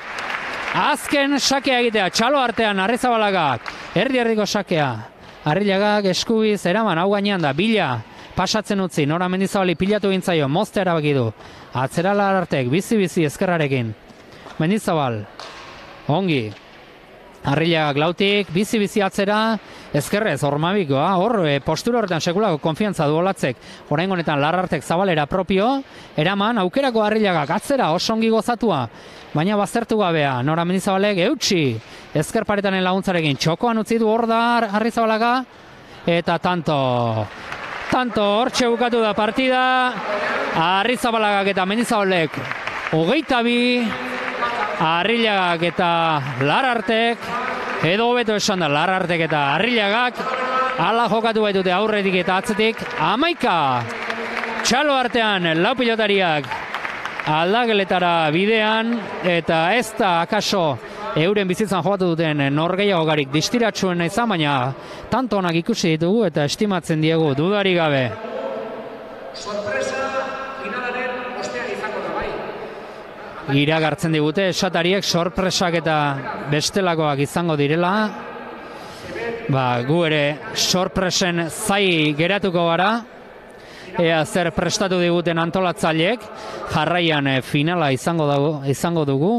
Azken sakea egitea, txalo artean, arrezabalagak, erdi erdiko sakea. Arrilagak eskubiz eraman hau gainean da, bila, pasatzen utzi, nora mendizabali pilatu gintzaio, mozte erabaki du. Atzera larartek, bizi-bizi ezkerrarekin. Mendizabal, ongi. Arrilagak lautik, bizi-bizi atzera, ezkerrez, hormabikoa, hor, e, postura horretan sekulako konfiantza du olatzek. Orain honetan larartek zabalera propio, eraman, aukerako arrilagak atzera, oso ongi gozatua. Baina baztertu gabea, nora mendizabalek, eutxi, ezker paretanen laguntzarekin, txokoan utzi du hor da arrizabalaga, eta tanto. Tanto, hortxe bukatu da partida, arrizabalaga eta mendizabalek, hogeita bi, Arrilagak eta Larartek, edo hobeto esan da Larartek eta Arrilagak, ala jokatu baitute aurretik eta atzetik, amaika! Txalo artean, lau pilotariak aldageletara bidean, eta ez da akaso euren bizitzan jokatu duten norgehiago garik distiratxuen izan, baina tanto onak ikusi ditugu eta estimatzen diegu dudari gabe. iragartzen digute esatariek sorpresak eta bestelakoak izango direla. Ba, gu ere sorpresen zai geratuko gara. Ea zer prestatu diguten antolatzaileek jarraian eh, finala izango dugu, izango dugu.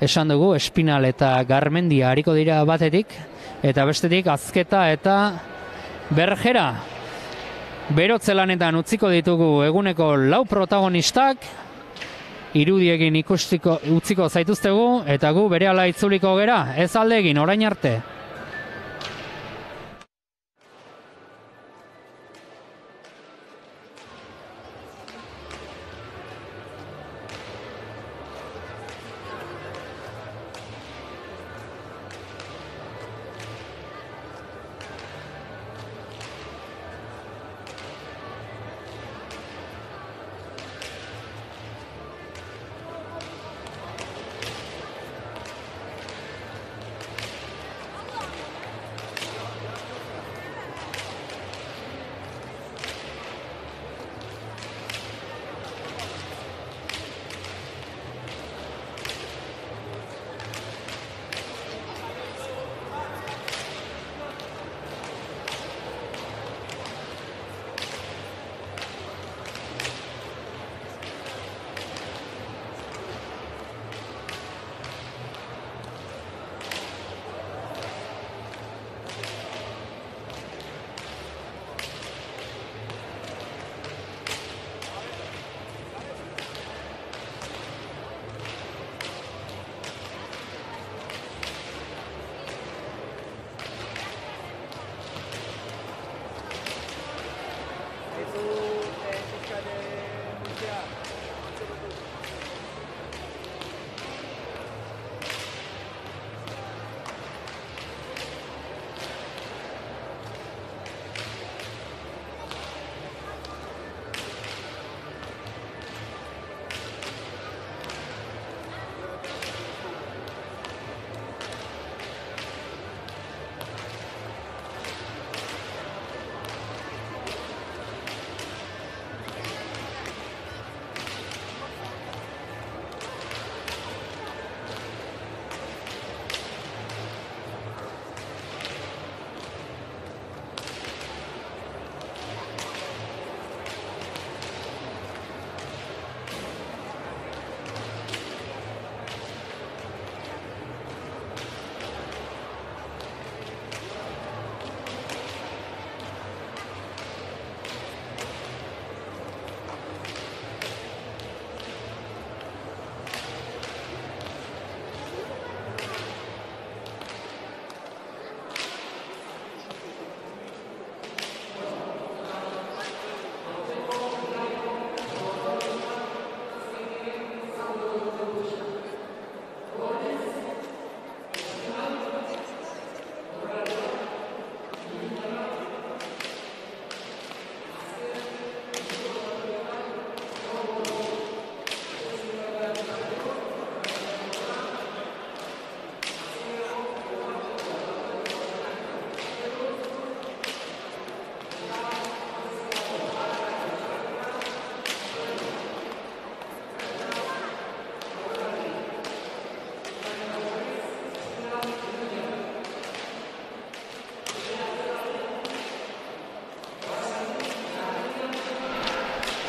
Esan dugu Espinal eta Garmendia hariko dira batetik eta bestetik Azketa eta Bergera. Berotzelanetan utziko ditugu eguneko lau protagonistak, irudiekin ikustiko utziko zaituztegu eta gu berehala itzuliko gera ez alde egin orain arte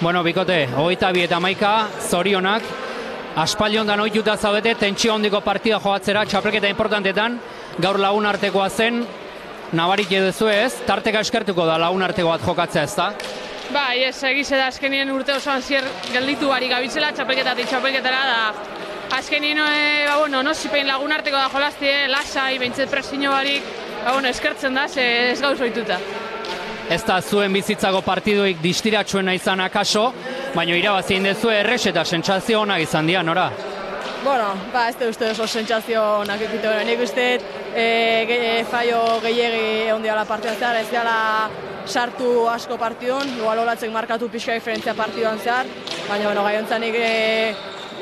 Bueno, bikote, hogeita bi eta maika, zorionak, aspaldion da ohituta zaudete, tentsio handiko partida joatzera, txapelketa importantetan, gaur lagun artekoa zen, nabarik edo ez, tarteka eskertuko da lagun arteko bat jokatzea ez da? Ba, ez, egize da azkenien urte osoan zier gelditu bari gabitzela, txapelketatik txapelketara da. Azkenien, e, ba, bueno, no, zipein lagun arteko da jolaztie, lasai, behintzet presino barik, ba, bueno, eskertzen da, ez gauz oituta. Ez da zuen bizitzako partiduik distiratsuena izan akaso, baina irabazien dezu errex eta sentsazio onak izan dira, nora? Bueno, ba, ez da uste oso sentsazio onak hori. Nik uste e, ge, e, faio gehiagi egon diala partiduan zehar, ez diala sartu asko partidun, igual olatzek markatu pixka diferentzia partiduan zehar, baina, bueno, gaiontzanik e,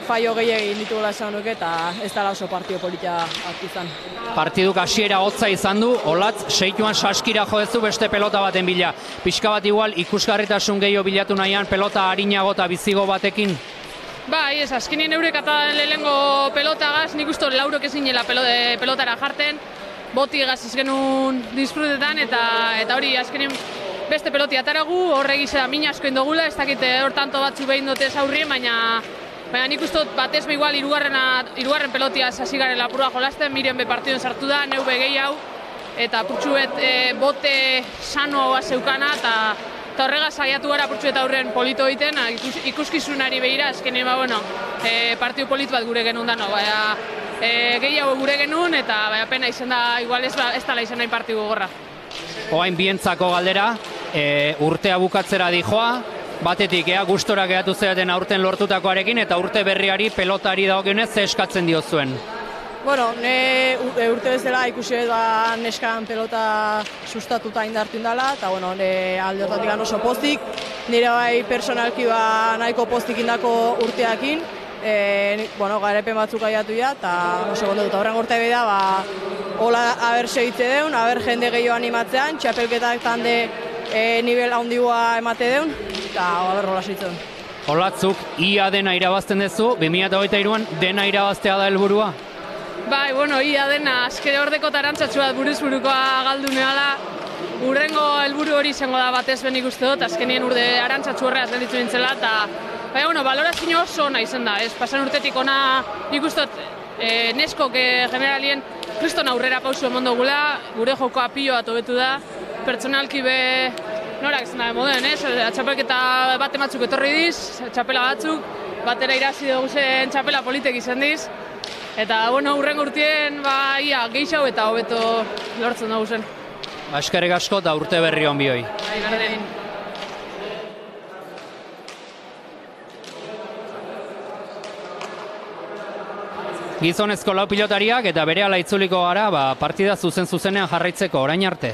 faio gehiagi ditugula esan duke eta ez dala oso partido politia izan. Partiduk hasiera hotza izan du, olatz, seituan saskira joezu beste pelota baten bila. Pixka bat igual ikusgarritasun gehiago bilatu nahian pelota harinago eta bizigo batekin? Ba, ez, azkenien eurek eta lehengo pelotagaz, nik uste laurok ezin jela pelotara jarten, boti egaz ez genuen disfrutetan, eta eta hori azkenien beste peloti ataragu, horre gizera min asko indogula, ez dakite hortanto batzu behin dute aurrien, baina Baina nik uste batez be igual irugarren pelotia hasi garen lapurua jolasten, miren be partiduen sartu da, neu be gehi hau, eta purtsuet e, bote sano hau zeukana, eta eta horrega saiatu gara eta aurren polito egiten, ikus, ikuskizunari behira, azkenean ba, bueno, e, partidu politu bat gure genuen dano, baina e, gehi hau gure genuen, eta baina pena izan da, igual ez, ez dala izan nahi partidu gorra. Oain bientzako galdera, e, urtea bukatzera dijoa, batetik ea gustora geratu zeraten aurten lortutakoarekin eta urte berriari pelotari dagokionez ze eskatzen diozuen. Bueno, ne urte bezala ikusi da neskan pelota sustatuta indartu indala, eta bueno, ne alde hortatik oso postik, nire bai personalki ba nahiko postik indako urteakin, e, bueno, garepen batzuk aiatu ja, eta oso gondo dut, aurren urte da, ba, hola haber segitze deun, haber jende gehiago animatzean, txapelketak tande e, nivel handiua emate deun, eta haber hola segitzen. Olatzuk, ia dena irabazten duzu, 2008an dena irabaztea da helburua? Bai, bueno, ia dena, azkere ordeko tarantzatxu bat buruz burukoa galdu nehala, urrengo helburu hori izango da batez benik uste dut, azkenien urde arantzatxu horreaz gelditu nintzela, eta Baina, bueno, balorazio oso ona izan da, ez? Pasan urtetik ona nik uste e, neskok e, generalien kriston aurrera pausu emon dugula, gure joko apio bat hobetu da, pertsonalki be norak izan da moden, ez? Txapelketa bat ematzuk etorri diz, txapela batzuk, batera irazi dugu zen txapela politek izan diz, eta, bueno, urren urtien, ba, ia, geixau eta hobeto lortzen dugu zen. Askarek asko eta urte berri hon bihoi. Bai, Gizonezko lau pilotariak eta bere ala itzuliko gara ba, partida zuzen zuzenean jarraitzeko orain arte.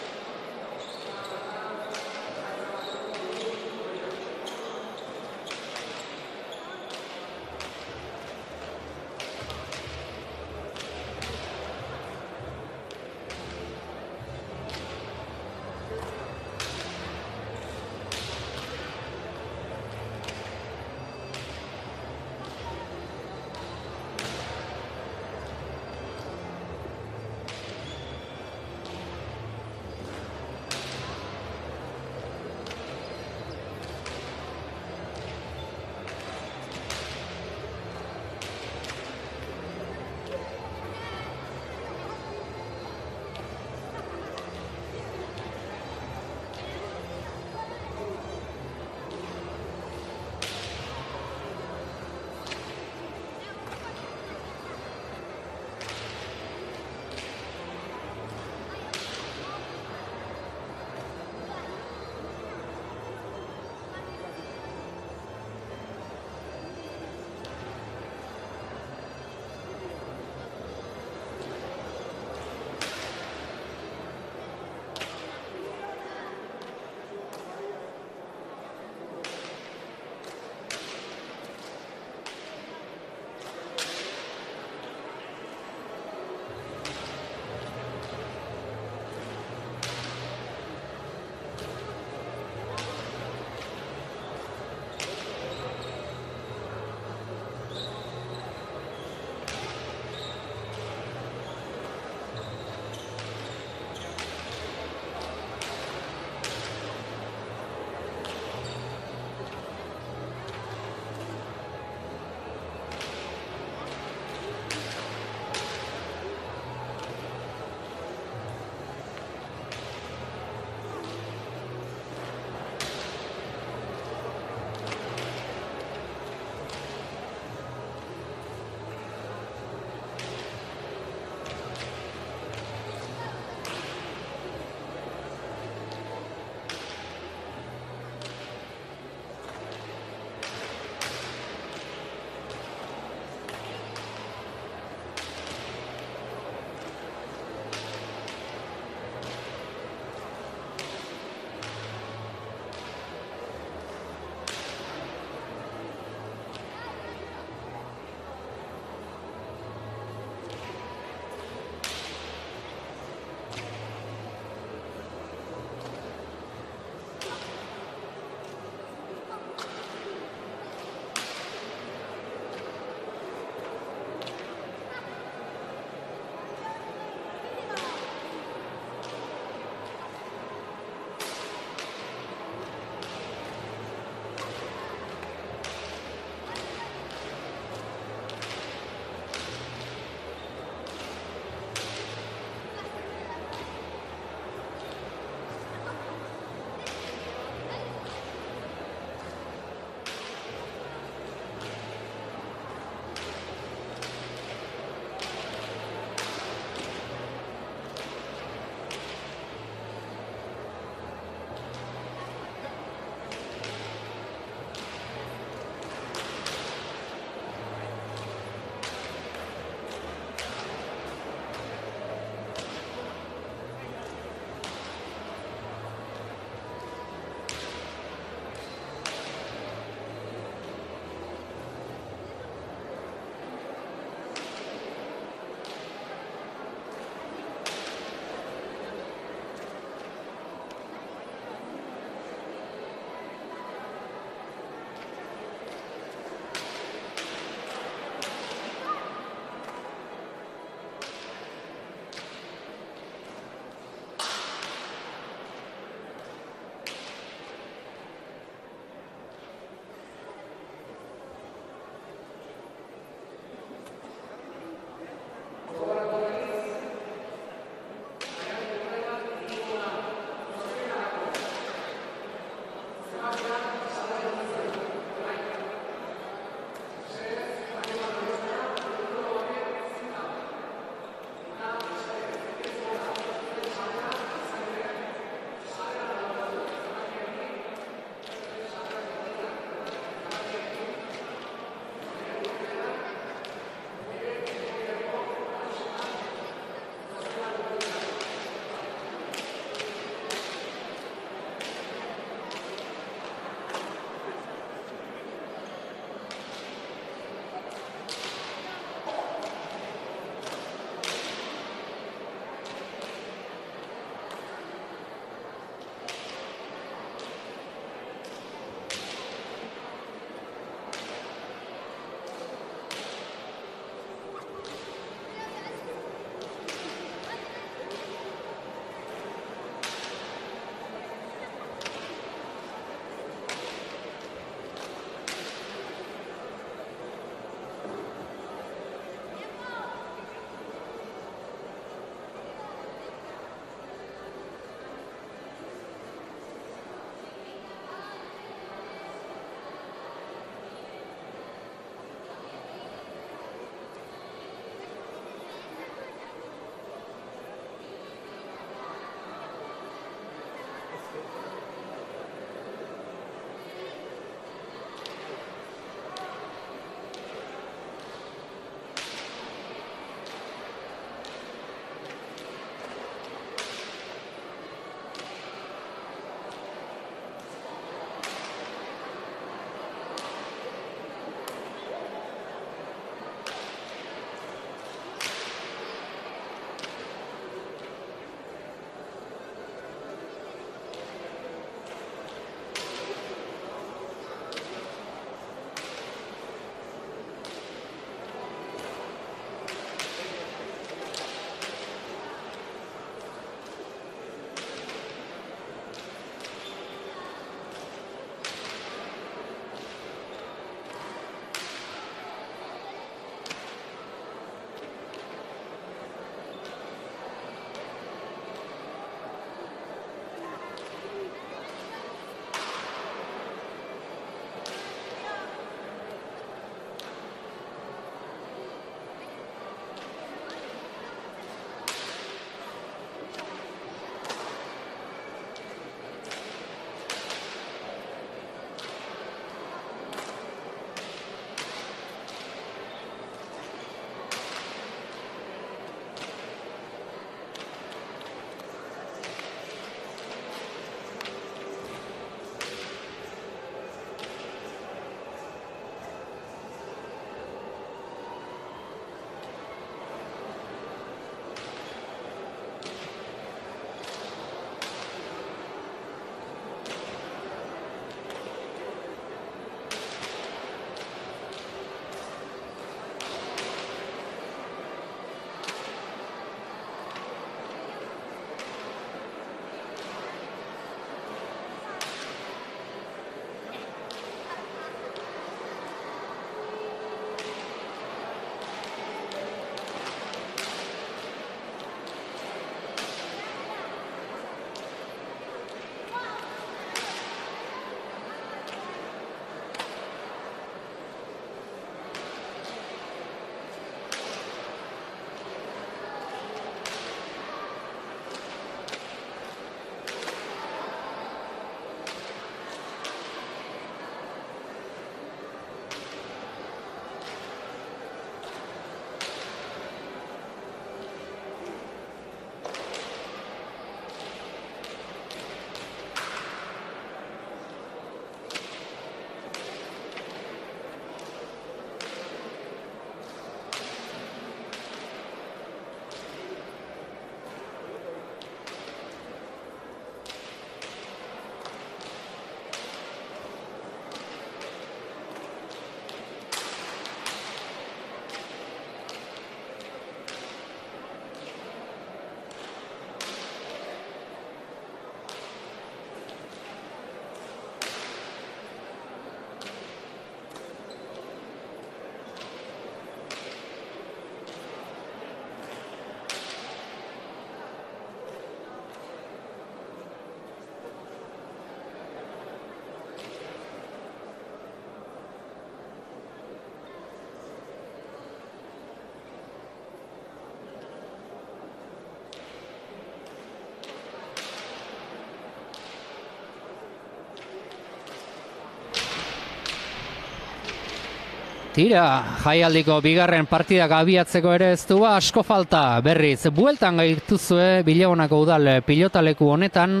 Tira, jaialdiko bigarren partidak abiatzeko ere ez du asko falta berriz. Bueltan gaituzue Bilebonako udal pilotaleku honetan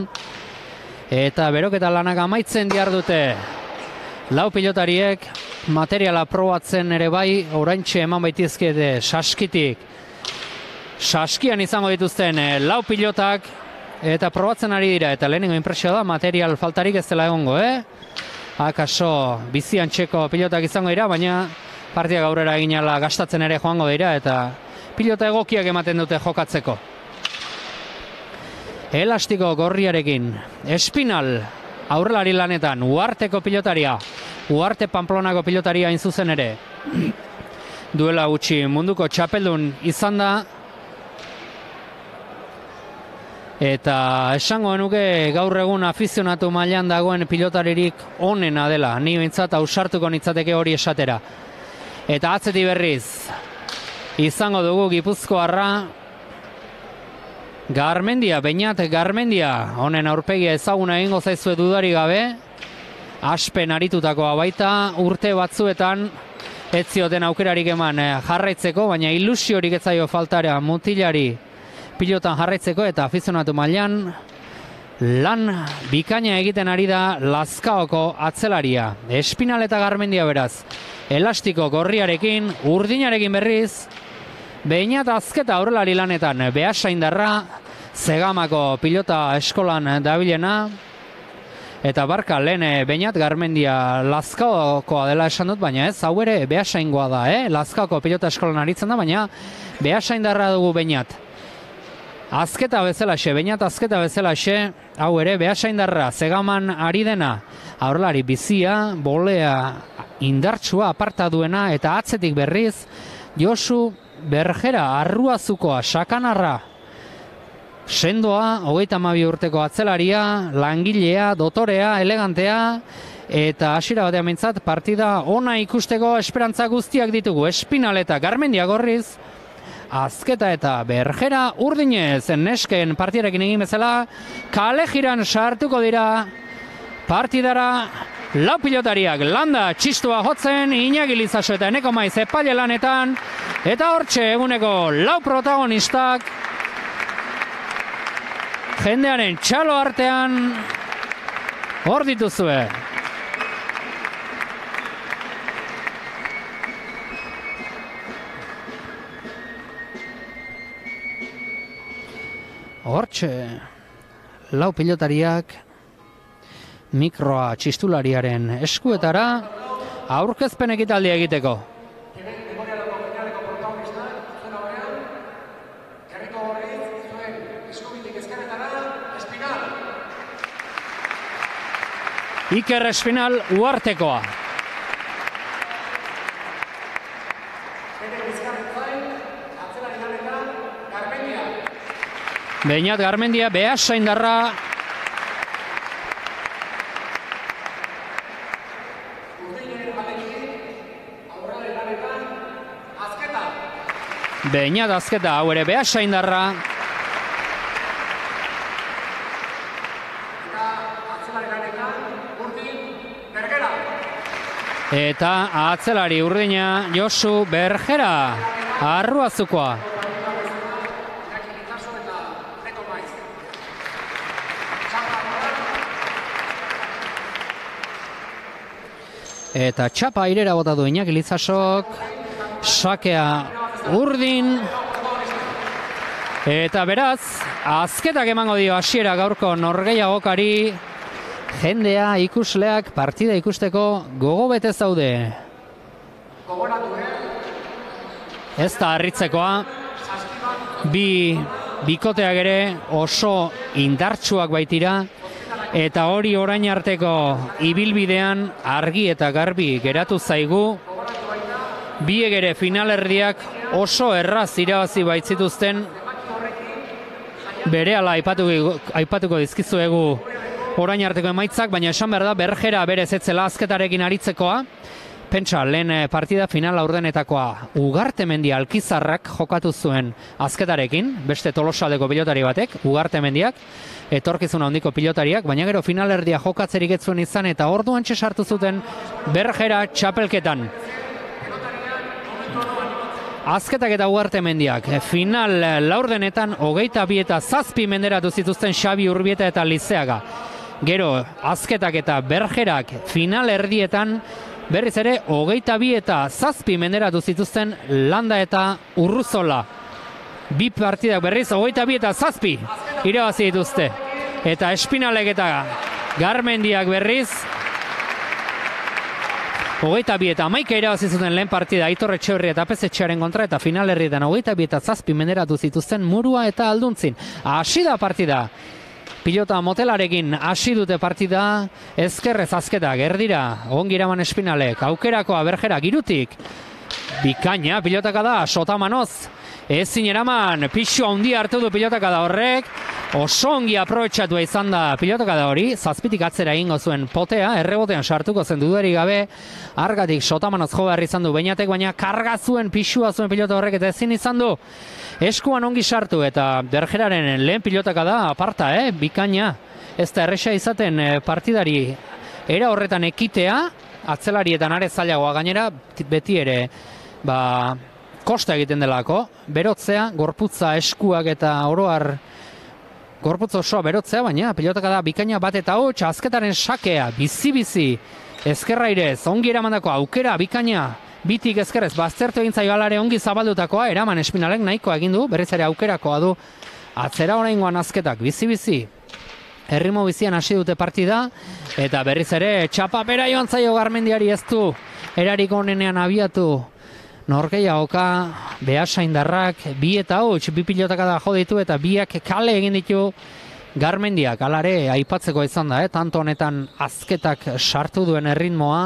eta beroketa lanak amaitzen diar dute. Lau pilotariek materiala probatzen ere bai, oraintxe eman baitizkete saskitik. Saskian izango dituzten eh, lau pilotak eta probatzen ari dira eta lehenengo impresioa da material faltarik ez dela egongo, eh? Akaso bizian txeko pilotak izango dira, baina partia gaurera eginala gastatzen ere joango dira eta pilota egokiak ematen dute jokatzeko. Elastiko gorriarekin, espinal, aurrelari lanetan, uarteko pilotaria, uarte pamplonako pilotaria hain zuzen ere. [CLEARS THROAT] Duela gutxi munduko txapeldun izan da, Eta esango genuke gaur egun afizionatu mailan dagoen pilotaririk onena dela. Ni bintzat ausartuko nitzateke hori esatera. Eta atzeti berriz, izango dugu Gipuzkoarra Garmendia, Beñat Garmendia, honen aurpegia ezaguna egingo zaizue dudari gabe, aspen aritutakoa baita urte batzuetan ez zioten aukerarik eman eh, jarraitzeko, baina ilusiorik ez zaio faltara mutilari pilotan jarraitzeko eta afizionatu mailan lan bikaina egiten ari da Lazkaoko atzelaria. Espinal eta Garmendia beraz. Elastiko gorriarekin, urdinarekin berriz, Behinat azketa aurrelari lanetan behasaindarra, Zegamako pilota eskolan dabilena, eta barka lehen Behinat Garmendia Lazkaokoa dela esan dut, baina ez, hau ere behasaingoa da, eh? Lazkaoko pilota eskolan aritzen da, baina behasaindarra dugu Behinat. Azketa bezalaxe, bainat azketa bezalaxe, hau ere, behasaindarra, zegaman ari dena, aurlari bizia, bolea, indartsua aparta duena, eta atzetik berriz, Josu Bergera, arruazukoa, sakanarra, sendoa, hogeita mabi urteko atzelaria, langilea, dotorea, elegantea, eta hasiera batean mintzat, partida ona ikusteko esperantza guztiak ditugu, espinaleta, garmendia gorriz, azketa eta berjera urdinez nesken partiarekin egin bezala. Kale jiran sartuko dira. Partidara lau pilotariak landa txistua jotzen Iñaki Lizaso eta eneko maiz epaile lanetan. Eta hortxe eguneko lau protagonistak. Jendearen txalo artean hor dituzue. Hortxe, lau pilotariak mikroa txistulariaren eskuetara aurkezpen ekitaldia egiteko. Iker Espinal uartekoa. Beñat Garmendia behasa indarra Beñat azketa hau ere behasa indarra Eta atzelari urdina Josu Bergera Arruazukoa Eta txapa airera bota du Iñaki Lizasok, sakea urdin, eta beraz, azketak emango dio hasiera gaurko norgeiagokari, jendea ikusleak partida ikusteko gogo bete zaude. Ez da harritzekoa, bi bikoteak ere oso indartsuak baitira, eta hori orain arteko ibilbidean argi eta garbi geratu zaigu. Biek ere finalerdiak oso erraz irabazi baitzituzten. Berehala aipatuko, aipatuko dizkizuegu orain arteko emaitzak, baina esan behar da berjera berez etzela azketarekin aritzekoa Pentsa, lehen eh, partida final aurdenetakoa Ugarte Mendia Alkizarrak jokatu zuen azketarekin, beste tolosaldeko pilotari batek, Ugarte Mendiak, etorkizuna handiko pilotariak, baina gero finalerdia jokatzerik etzuen izan eta orduan sartu zuten berjera txapelketan. azketak eta uarte mendiak. Final laurdenetan hogeita bi eta zazpi menderatu zituzten Xabi Urbieta eta Lizeaga. Gero, azketak eta berjerak final erdietan berriz ere hogeita bi eta zazpi menderatu zituzten landa eta urruzola. Bi partidak berriz hogeita bi eta zazpi irabazi dituzte. Eta espinalek eta garmendiak berriz Hogeita bi eta amaika irabazi zuten lehen partida Aitor Etxeberri eta Pezetxearen kontra eta final herrietan hogeita bi eta zazpi menderatu zituzten murua eta alduntzin. Hasi da partida. Pilota motelarekin hasi dute partida. Ezkerrez azketak erdira ongi iraman espinalek. Aukerakoa berjera girutik. Bikaina pilotaka da sotamanoz ezin eraman pixu handi hartu du pilotaka da horrek. Oso ongi aprobetxatua izan da pilotaka da hori. Zazpitik atzera egingo zuen potea errebotean sartuko zen dudarik gabe. Argatik sotamanoz jo behar izan du bainatek baina karga zuen pixua zuen pilota horrek eta ezin izan du. Eskuan ongi sartu eta berjeraren lehen pilotaka da aparta, eh? bikaina. Ez da erresa izaten eh, partidari. Era horretan ekitea, atzelarietan are zailagoa gainera, beti ere ba, kosta egiten delako, berotzea, gorputza eskuak eta oroar gorputza osoa berotzea, baina pilotaka da bikaina bat eta hotx, azketaren sakea, bizi-bizi, ezkerra irez, ongi eramandako aukera, bikaina, bitik ezkerrez baztertu egin zaio ongi zabaldutakoa, eraman espinalek nahikoa egin du, berriz ere aukerakoa du, atzera oraingoan azketak, bizi-bizi, herrimo bizian hasi dute partida, eta berriz ere txapa bera joan zaio garmendiari ez du, erarik onenean abiatu, norgeia oka, behasaindarrak, bi eta hots, bi pilotaka da jo ditu, eta biak kale egin ditu, Garmendiak, alare, aipatzeko izan da, eh? tanto honetan azketak sartu duen erritmoa,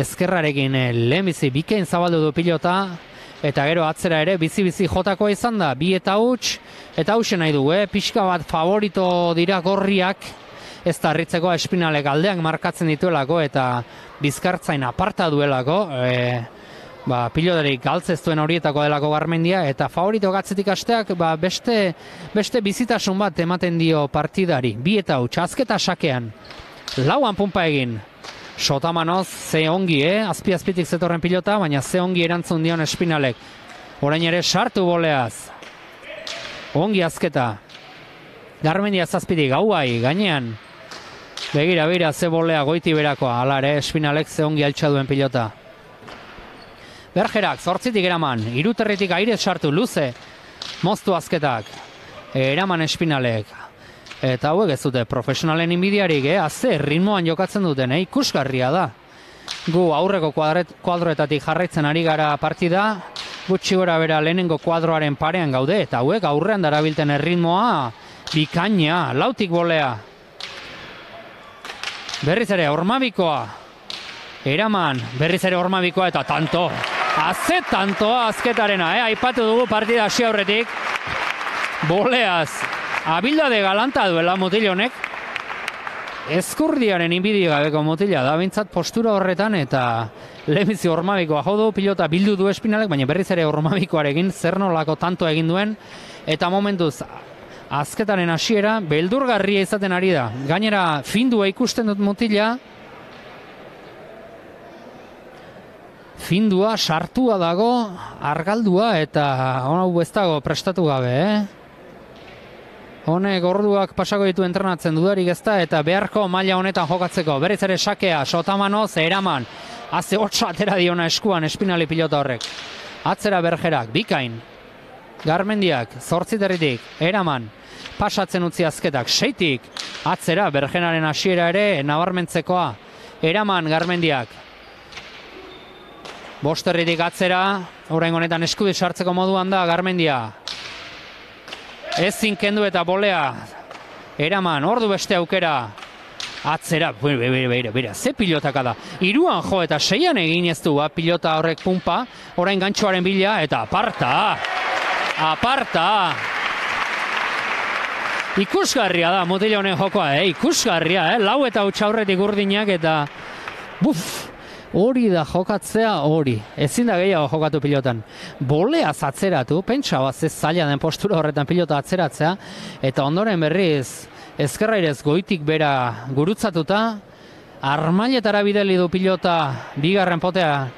ezkerrarekin eh, lehenbizi bikein zabaldu du pilota, eta gero atzera ere bizi-bizi jotakoa izan da, bi eta huts, eta hausen nahi du, eh? pixka bat favorito dira gorriak, ez da harritzeko espinalek aldeak markatzen dituelako, eta bizkartzain aparta duelako, e, ba, pilotarik galtzez duen horietako delako garmendia, eta favorito gatzetik asteak ba, beste, beste bizitasun bat ematen dio partidari, bi eta huts, azketa sakean, lauan pumpa egin, Sotamanoz, ze ongi, eh? Azpi azpitik zetorren pilota, baina ze ongi erantzun dion espinalek. Orain ere sartu boleaz. Ongi azketa. Garmendia zazpitik, gauai, gainean. Begira, begira, ze bolea goiti berakoa. Hala ere, espinalek ze ongi altxaduen pilota. Bergerak, zortzitik eraman, iruterritik aire sartu, luze. Moztu azketak. Eraman espinalek. Eta hauek ez dute profesionalen inbidiarik, eh? Aze, ritmoan jokatzen duten, eh? Ikusgarria da. Gu aurreko kuadret, kuadroetatik jarraitzen ari gara partida, gutxi gora bera lehenengo kuadroaren parean gaude, eta hauek aurrean darabilten erritmoa, bikaina, lautik bolea. Berriz ere, ormabikoa. Eraman, berriz ere ormabikoa eta tanto. Aze tantoa azketarena, eh? Aipatu dugu partida hasi aurretik. Boleaz, Abilda galanta duela mutil honek. Ezkurdiaren inbidio gabeko mutila da bintzat postura horretan eta lehenbizi ormabikoa jodu pilota bildu du espinalek, baina berriz ere ormabikoarekin zer nolako tanto egin duen eta momentuz azketaren hasiera beldurgarria izaten ari da. Gainera findua ikusten dut mutila, findua sartua dago argaldua eta hau ez dago prestatu gabe, eh? Honek orduak pasako ditu entrenatzen dudarik ezta eta beharko maila honetan jokatzeko. Berriz ere sakea, sotamano, eraman. Haze hotza atera diona eskuan espinali pilota horrek. Atzera berjerak, bikain. Garmendiak, zortziterritik, eraman. Pasatzen utzi azketak, seitik. Atzera, berjenaren hasiera ere, nabarmentzekoa. Eraman, garmendiak. Bosterritik atzera, orain honetan eskudi sartzeko moduan da, garmendia ezin kendu eta bolea eraman, ordu beste aukera atzera, bera, bera, bera, ze pilotaka da. Iruan jo eta seian egin ez du, ba, pilota horrek pumpa, orain gantxoaren bila, eta aparta, aparta. Ikusgarria da, mutila honen jokoa, eh? ikusgarria, eh? lau eta utxaurretik urdinak eta buf, Hori da jokatzea hori. Ezin da gehiago jokatu pilotan. Bolea zatzeratu, pentsa bat ez zaila den postura horretan pilota atzeratzea, eta ondoren berriz ezkerrairez goitik bera gurutzatuta, armailetara bideli du pilota bigarren potea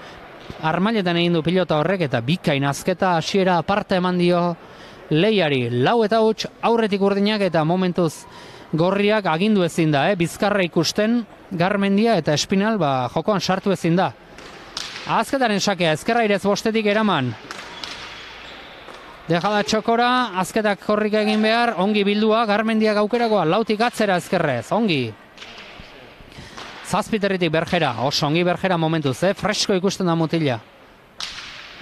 armailetan egin du pilota horrek eta bikain azketa hasiera aparte eman dio leiari. Lau eta huts aurretik urdinak eta momentuz gorriak agindu ezin da, eh? bizkarra ikusten garmendia eta espinal ba, jokoan sartu ezin da. Azketaren sakea, ezkerra irez bostetik eraman. Dejada txokora, azketak korrik egin behar, ongi bildua, garmendiak aukerakoa, lautik atzera ezkerrez, ongi. Zazpiterritik berjera, oso ongi berjera momentuz, eh? fresko ikusten da mutila.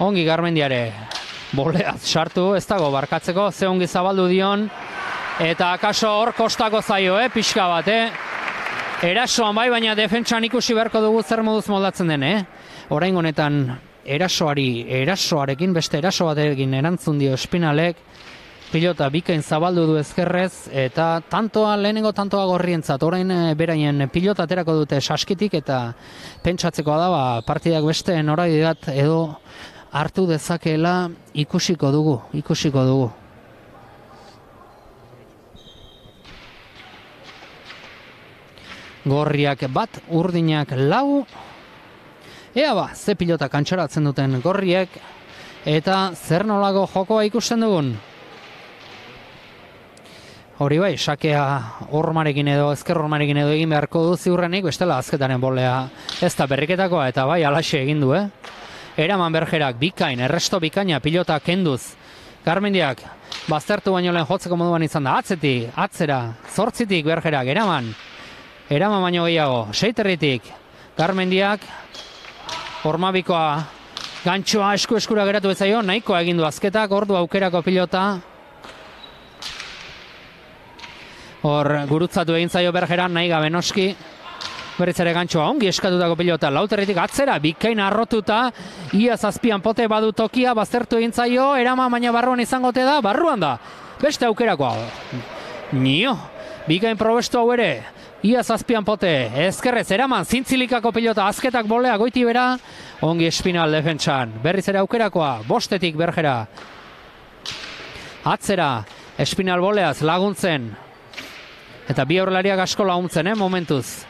Ongi garmendiare, boleaz sartu, ez dago barkatzeko, ze ongi zabaldu dion, eta akaso hor kostako zaio, eh? pixka bat, eh? Erasoan bai, baina defentsan ikusi beharko dugu zer moduz moldatzen den, eh? Orain honetan erasoari, erasoarekin, beste eraso batekin erantzun dio espinalek, pilota bikain zabaldu du ezkerrez, eta tantoa, lehenengo tantoa gorrientzat, orain e, beraien pilota aterako dute saskitik, eta pentsatzekoa da, ba, partidak beste noradi bat edo hartu dezakeela ikusiko dugu, ikusiko dugu. Gorriak bat, urdinak lau, Ea ba, ze pilota kantxoratzen duten gorriek, eta zer nolago jokoa ikusten dugun. Hori bai, sakea ormarekin edo, ezker ormarekin edo egin beharko du ziurrenik, bestela azketaren bolea ez da berriketakoa, eta bai, alaxe egin du, eh? Eraman bergerak, bikain, erresto bikaina, pilota kenduz. Garmendiak, baztertu baino lehen jotzeko moduan izan da, atzetik, atzera, zortzitik bergerak, eraman. Eraman baino gehiago, seiterritik, Garmendiak, Ormabikoa gantxoa esku eskura geratu ezaio, nahikoa egin du azketak, ordu aukerako pilota. Hor gurutzatu egin zaio bergeran nahi gabe noski. Berriz ere gantxoa ongi eskatutako pilota lauterritik atzera, bikain arrotuta, ia zazpian pote badu tokia, baztertu egin zaio, erama baina barruan izangote da, barruan da. Beste aukerakoa. Nio, bikain probestu hau ere, Ia zazpian pote, ezkerrez, eraman, zintzilikako pilota, azketak bolea, goiti bera, ongi espinal defentsan, berriz ere aukerakoa, bostetik bergera. Atzera, espinal boleaz, laguntzen, eta bi aurrelariak asko laguntzen, eh, momentuz.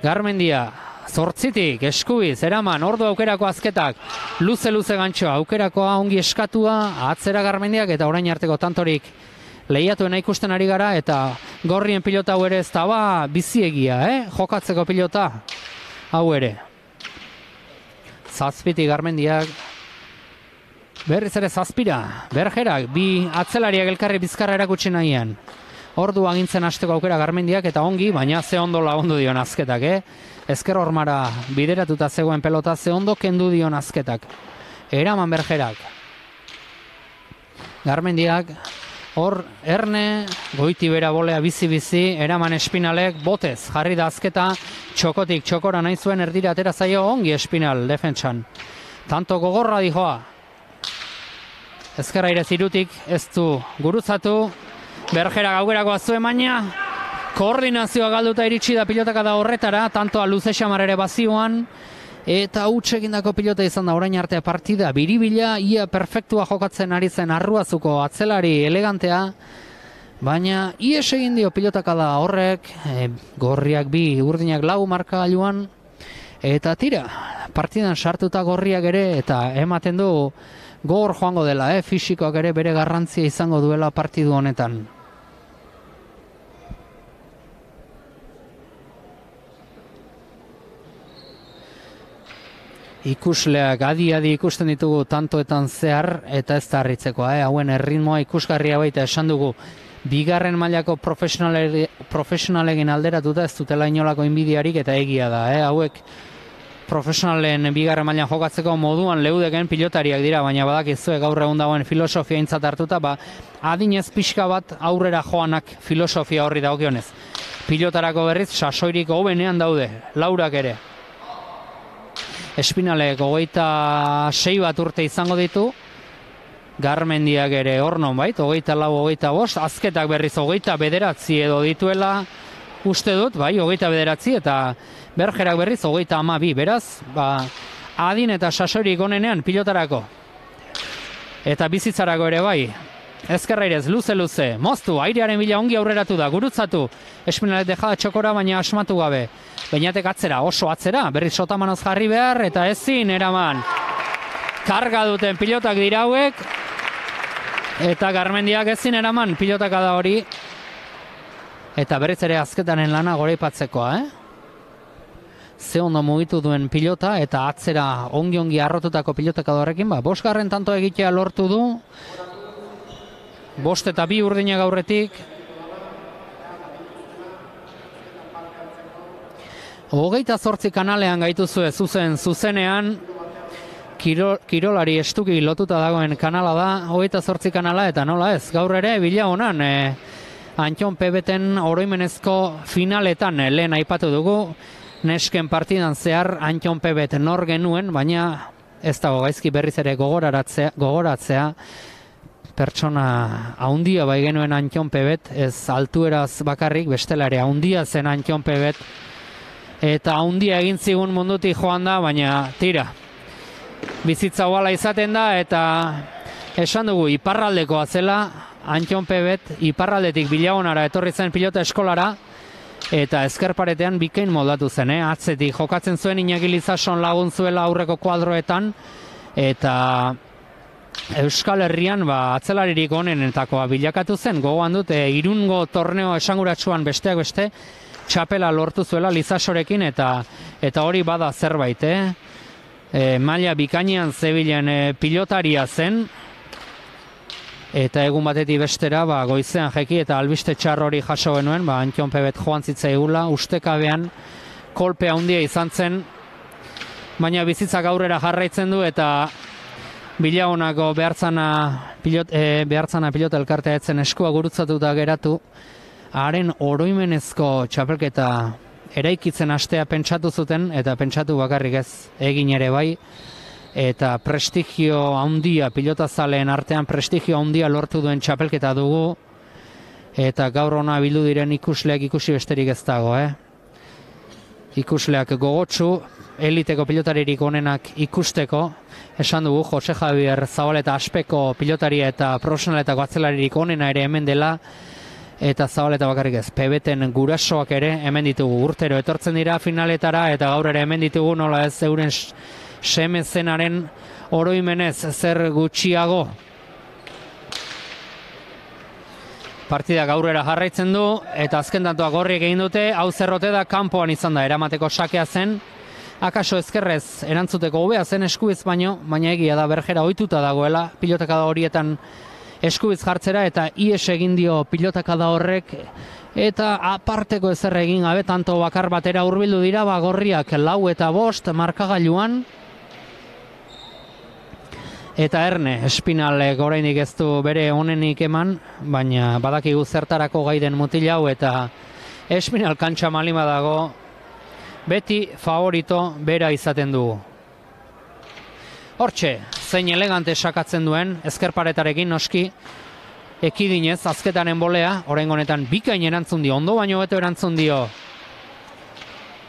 Garmendia, zortzitik, eskubiz, eraman, ordu aukerako azketak, luze-luze gantxoa, aukerakoa ongi eskatua, atzera garmendiak, eta orain arteko tantorik, lehiatuena ikusten ari gara eta gorrien pilota hau ere ez da ba biziegia, eh? jokatzeko pilota hau ere. Zazpiti garmendiak berriz ere zazpira, bergerak, bi atzelariak elkarri bizkarra erakutsi nahian. Ordu agintzen hasteko aukera garmendiak eta ongi, baina ze ondo lagundu dion azketak, eh? Ezker hormara bideratuta zegoen pelota ze ondo kendu dion azketak. Eraman bergerak. Garmendiak Hor, erne, goiti bera bolea bizi-bizi, eraman espinalek, botez, jarri da azketa, txokotik txokora nahi zuen erdira atera zaio ongi espinal defentsan. Tanto gogorra dijoa. Ezkerra ere zirutik, ez du gurutzatu, berjera gaugerako azue maina, koordinazioa galduta iritsi da pilotaka da horretara, tantoa luze ere bazioan, Eta huts egindako pilota izan da orain artea partida, biribila, ia perfektua jokatzen ari zen arruazuko atzelari elegantea, baina ies egin dio pilotaka da horrek, e, gorriak bi, urdinak lau marka aluan, eta tira, partidan sartuta gorriak ere, eta ematen du gor joango dela, eh, fisikoak ere bere garrantzia izango duela partidu honetan. Ikusleak adi-adi ikusten ditugu tantoetan zehar eta ez da harritzekoa, eh? hauen erritmoa ikusgarria baita esan dugu bigarren mailako profesionalegin alderatuta ez dutela inolako inbidiarik eta egia da, eh? hauek profesionalen bigarren mailan jokatzeko moduan leudeken pilotariak dira, baina badakizu gaur egun dagoen filosofia intzat hartuta, ba, adinez pixka bat aurrera joanak filosofia horri dagokionez. Pilotarako berriz, sasoirik hobenean daude, laurak ere, espinalek hogeita sei bat urte izango ditu, garmendiak ere hor bait, hogeita lau, hogeita bost, azketak berriz hogeita bederatzi edo dituela uste dut, bai, hogeita bederatzi, eta bergerak berriz hogeita ama bi, beraz, ba, adin eta sasorik onenean pilotarako. Eta bizitzarako ere bai, ezkerra irez, luze luze, moztu, airearen bila ongi aurreratu da, gurutzatu, espinalet deja txokora baina asmatu gabe. Beinatek atzera, oso atzera, berriz sotamanoz jarri behar, eta ezin eraman. karga duten pilotak dira hauek, eta Garmendiak ezin eraman pilotaka da hori, eta berriz ere azketanen lana goreipatzekoa, eh? ze ondo mugitu duen pilota eta atzera ongi-ongi arrotutako pilotaka horrekin, ba, bosgarren tanto egitea lortu du, bost eta bi urdina gaurretik, Hogeita zortzi kanalean gaituzue zuzen zuzenean, kiro, kirolari estuki lotuta dagoen kanala da, hogeita zortzi kanala eta nola ez, gaur ere bila honan, e, Antxon Pebeten oroimenezko finaletan e, lehen aipatu dugu, nesken partidan zehar Antxon Pebet nor genuen, baina ez dago gaizki berriz ere gogoratzea, gogoratzea pertsona haundia bai genuen Antxon Pebet, ez altueraz bakarrik, bestela ere haundia zen Antxon Pebet, eta haundia egin zigun mundutik joan da, baina tira. Bizitza guala izaten da, eta esan dugu, iparraldekoa zela, Antxon Pebet, iparraldetik bilagonara etorri zen pilota eskolara, eta ezkerparetean bikain moldatu zen, eh? atzetik jokatzen zuen inagilizason lagun zuela aurreko kuadroetan, eta Euskal Herrian ba, atzelaririk onenetakoa bilakatu zen, gogoan dute, irungo torneo esanguratsuan besteak beste, txapela lortu zuela lizasorekin eta eta hori bada zerbait, eh? E, maila bikainean zebilen e, pilotaria zen. Eta egun batetik bestera ba, goizean jeki eta albiste txar hori jaso genuen, ba, Antion Pebet joan zitzaigula, ustekabean kolpe handia izan zen, baina bizitzak aurrera jarraitzen du eta bilagonako behartzana pilot, e, behartzana pilot elkartea etzen eskua gurutzatuta geratu, haren oroimenezko txapelketa eraikitzen astea pentsatu zuten eta pentsatu bakarrik ez egin ere bai. Eta prestigio handia pilotazaleen artean prestigio handia lortu duen txapelketa dugu. Eta gaur ona bildu diren ikusleak ikusi besterik ez dago, eh? Ikusleak gogotsu, eliteko pilotaririk onenak ikusteko, esan dugu Jose Javier Zabaleta aspeko pilotaria eta profesionaletako atzelaririk onena ere hemen dela, eta zabaleta bakarrik ez. Pebeten gurasoak ere hemen ditugu urtero etortzen dira finaletara eta gaur ere hemen ditugu nola ez euren seme zenaren oroimenez zer gutxiago. Partida gaurrera jarraitzen du eta azken datuak gorriek egin dute, hau zerrote da kanpoan izan da eramateko sakea zen. Akaso ezkerrez erantzuteko hobea zen eskuiz baino, baina egia da berjera ohituta dagoela, pilotaka da horietan eskubiz jartzera eta ies egin dio pilotaka da horrek. Eta aparteko ezer egin gabe tanto bakar batera hurbildu dira bagorriak lau eta bost markagailuan. Eta erne espinalek orainik ez du bere onenik eman baina badakigu zertarako gaiden mutil hau eta espinal kantxa malima dago beti favorito bera izaten dugu Hortxe, zein elegante sakatzen duen, ezkerparetarekin noski, ekidinez, azketanen bolea, orain honetan bikain erantzun dio, ondo baino beto erantzun dio.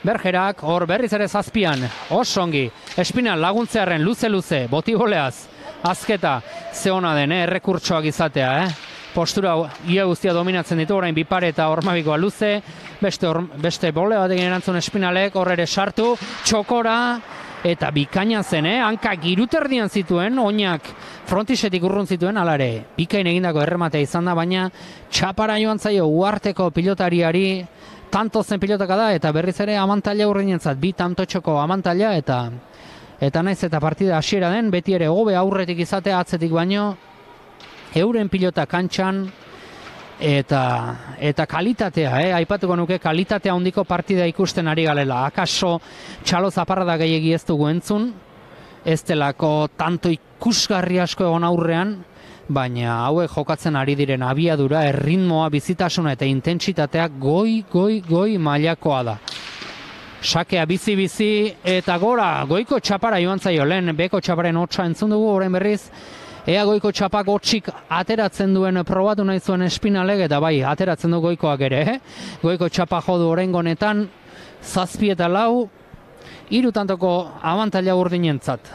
Bergerak, hor berriz ere zazpian, osongi, espina laguntzearen luze-luze, boti boleaz, azketa, ze hona den, eh, errekurtsoak izatea, eh? Postura ia guztia dominatzen ditu, orain bipare eta ormabikoa luze, beste, or, beste bole batekin erantzun espinalek, hor ere sartu, txokora, eta bikaina zen, eh? hanka giruterdian zituen, oinak frontisetik urrun zituen, alare, bikain egindako errematea izan da, baina txapara joan zaio uarteko pilotariari, tanto zen pilotaka da, eta berriz ere amantalla urrinentzat, bi tanto txoko amantalla, eta eta naiz eta partida hasiera den, beti ere hobe aurretik izatea atzetik baino, euren pilota kantxan, eta eta kalitatea, eh? aipatuko nuke kalitatea handiko partida ikusten ari galela. Akaso txalo zaparra da gehiagi ez dugu entzun, ez delako tanto ikusgarri asko egon aurrean, baina hauek jokatzen ari diren abiadura, erritmoa, bizitasuna eta intentsitatea goi, goi, goi mailakoa da. Sakea bizi-bizi eta gora, goiko txapara joan zaio, lehen beko txaparen hotza entzun dugu, orain berriz, Ea goiko txapak otxik ateratzen duen probatu nahi zuen espinaleg eta bai, ateratzen du goikoak ere, eh? Goiko txapa jodu orengonetan, zazpi eta lau, irutantoko abantaila urdinentzat.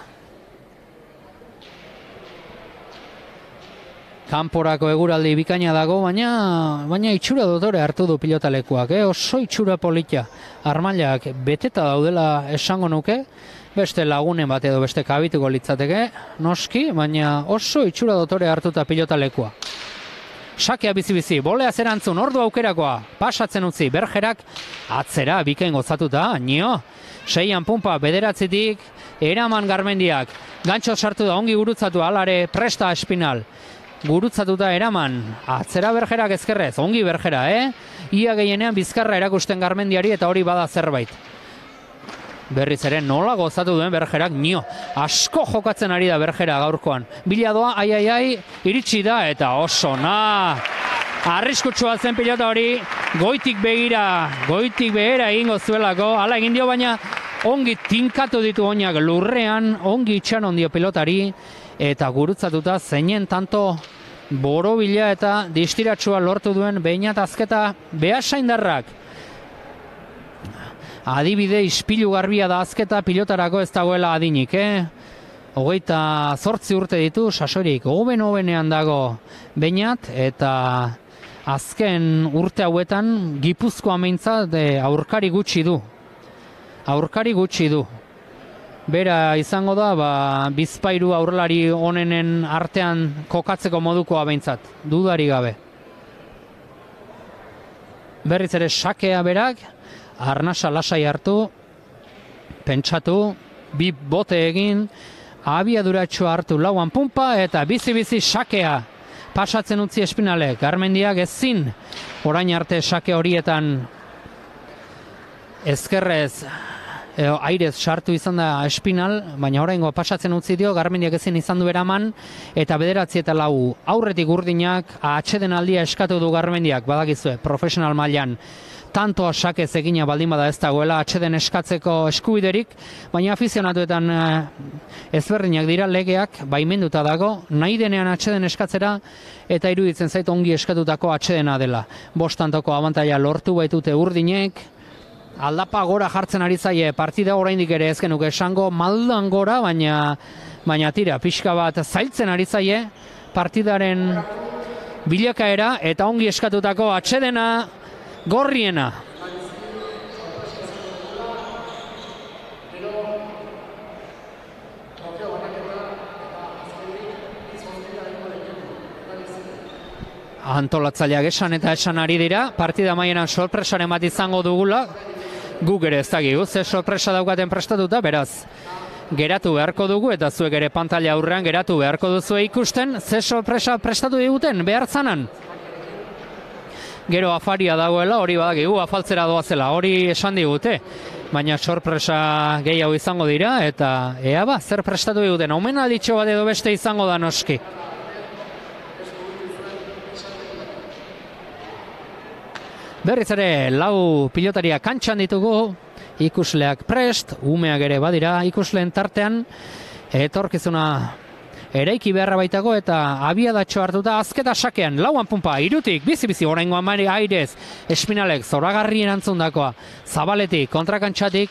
Kanporako eguraldi bikaina dago, baina baina itxura dotore hartu du pilotalekuak, eh? oso itxura politia. Armailak beteta daudela esango nuke, beste lagunen bat edo beste kabituko litzateke, noski, baina oso itxura dotore hartuta pilota lekua. Sakea bizi-bizi, bolea zerantzun, ordu aukerakoa, pasatzen utzi, berjerak, atzera, bikain gozatuta, nio, seian pumpa, bederatzitik, eraman garmendiak, gantxo sartu da, ongi gurutzatu, alare, presta espinal, gurutzatuta eraman, atzera berjerak ezkerrez, ongi berjera, eh? Ia gehienean bizkarra erakusten garmendiari eta hori bada zerbait. Berriz ere nola gozatu duen berjerak nio. Asko jokatzen ari da berjera gaurkoan. Bila doa, ai ai ai, iritsi da eta oso na. Arriskutsua zen pilota hori, goitik begira, goitik behera egingo zuelako, hala egin dio baina ongi tinkatu ditu oinak lurrean, ongi itxan ondio pilotari, eta gurutzatuta zeinen tanto borobila eta distiratsua lortu duen behinat azketa behasaindarrak adibide ispilu garbia da azketa pilotarako ez dagoela adinik, eh? Hogeita zortzi urte ditu, sasorik, hoben hobenean dago bainat, eta azken urte hauetan gipuzkoa meintza de aurkari gutxi du. Aurkari gutxi du. Bera izango da, ba, bizpairu aurlari onenen artean kokatzeko modukoa behintzat, dudari gabe. Berriz ere sakea berak, arnasa lasai hartu, pentsatu, bi bote egin, abiaduratxo hartu lauan pumpa eta bizi-bizi sakea pasatzen utzi espinale. Garmendiak ezin orain arte sake horietan ezkerrez edo airez sartu izan da espinal, baina oraingo pasatzen utzi dio, garmendiak ezin izan du eraman, eta bederatzi eta lau aurretik urdinak, atxeden aldia eskatu du garmendiak, badakizue, profesional mailan tanto sakez egina baldin bada ez dagoela atxeden eskatzeko eskubiderik, baina afizionatuetan eh, ezberdinak dira legeak baimenduta dago, nahi denean atxeden eskatzera eta iruditzen zait ongi eskatutako atxedena dela. Bostantoko abantaila lortu baitute urdinek, aldapa gora jartzen ari zaie partida oraindik ere ez genuke esango maldan gora, baina baina tira, pixka bat zailtzen ari zaie partidaren bilakaera eta ongi eskatutako atxedena gorriena. Antolatzaileak esan eta esan ari dira, partida maienan sorpresaren bat izango dugula, guk ere ez dakigu, ze sorpresa daukaten prestatuta, beraz, geratu beharko dugu, eta zuek ere pantalla aurrean geratu beharko duzu ikusten, ze sorpresa prestatu diguten, behar zanan gero afaria dagoela, hori badakigu afaltzera doazela, hori esan digute. Baina sorpresa gehiago izango dira, eta ea ba, zer prestatu diguten, omen alditxo bat edo beste izango da noski. Berriz ere, lau pilotaria kantxan ditugu, ikusleak prest, umeak ere badira ikusleen tartean, etorkizuna eraiki beharra baitago eta abiadatxo hartuta azketa sakean, lauan pumpa, irutik, bizi-bizi, oraingo amari airez, espinalek, zoragarri erantzundakoa, zabaletik, kontrakantxatik,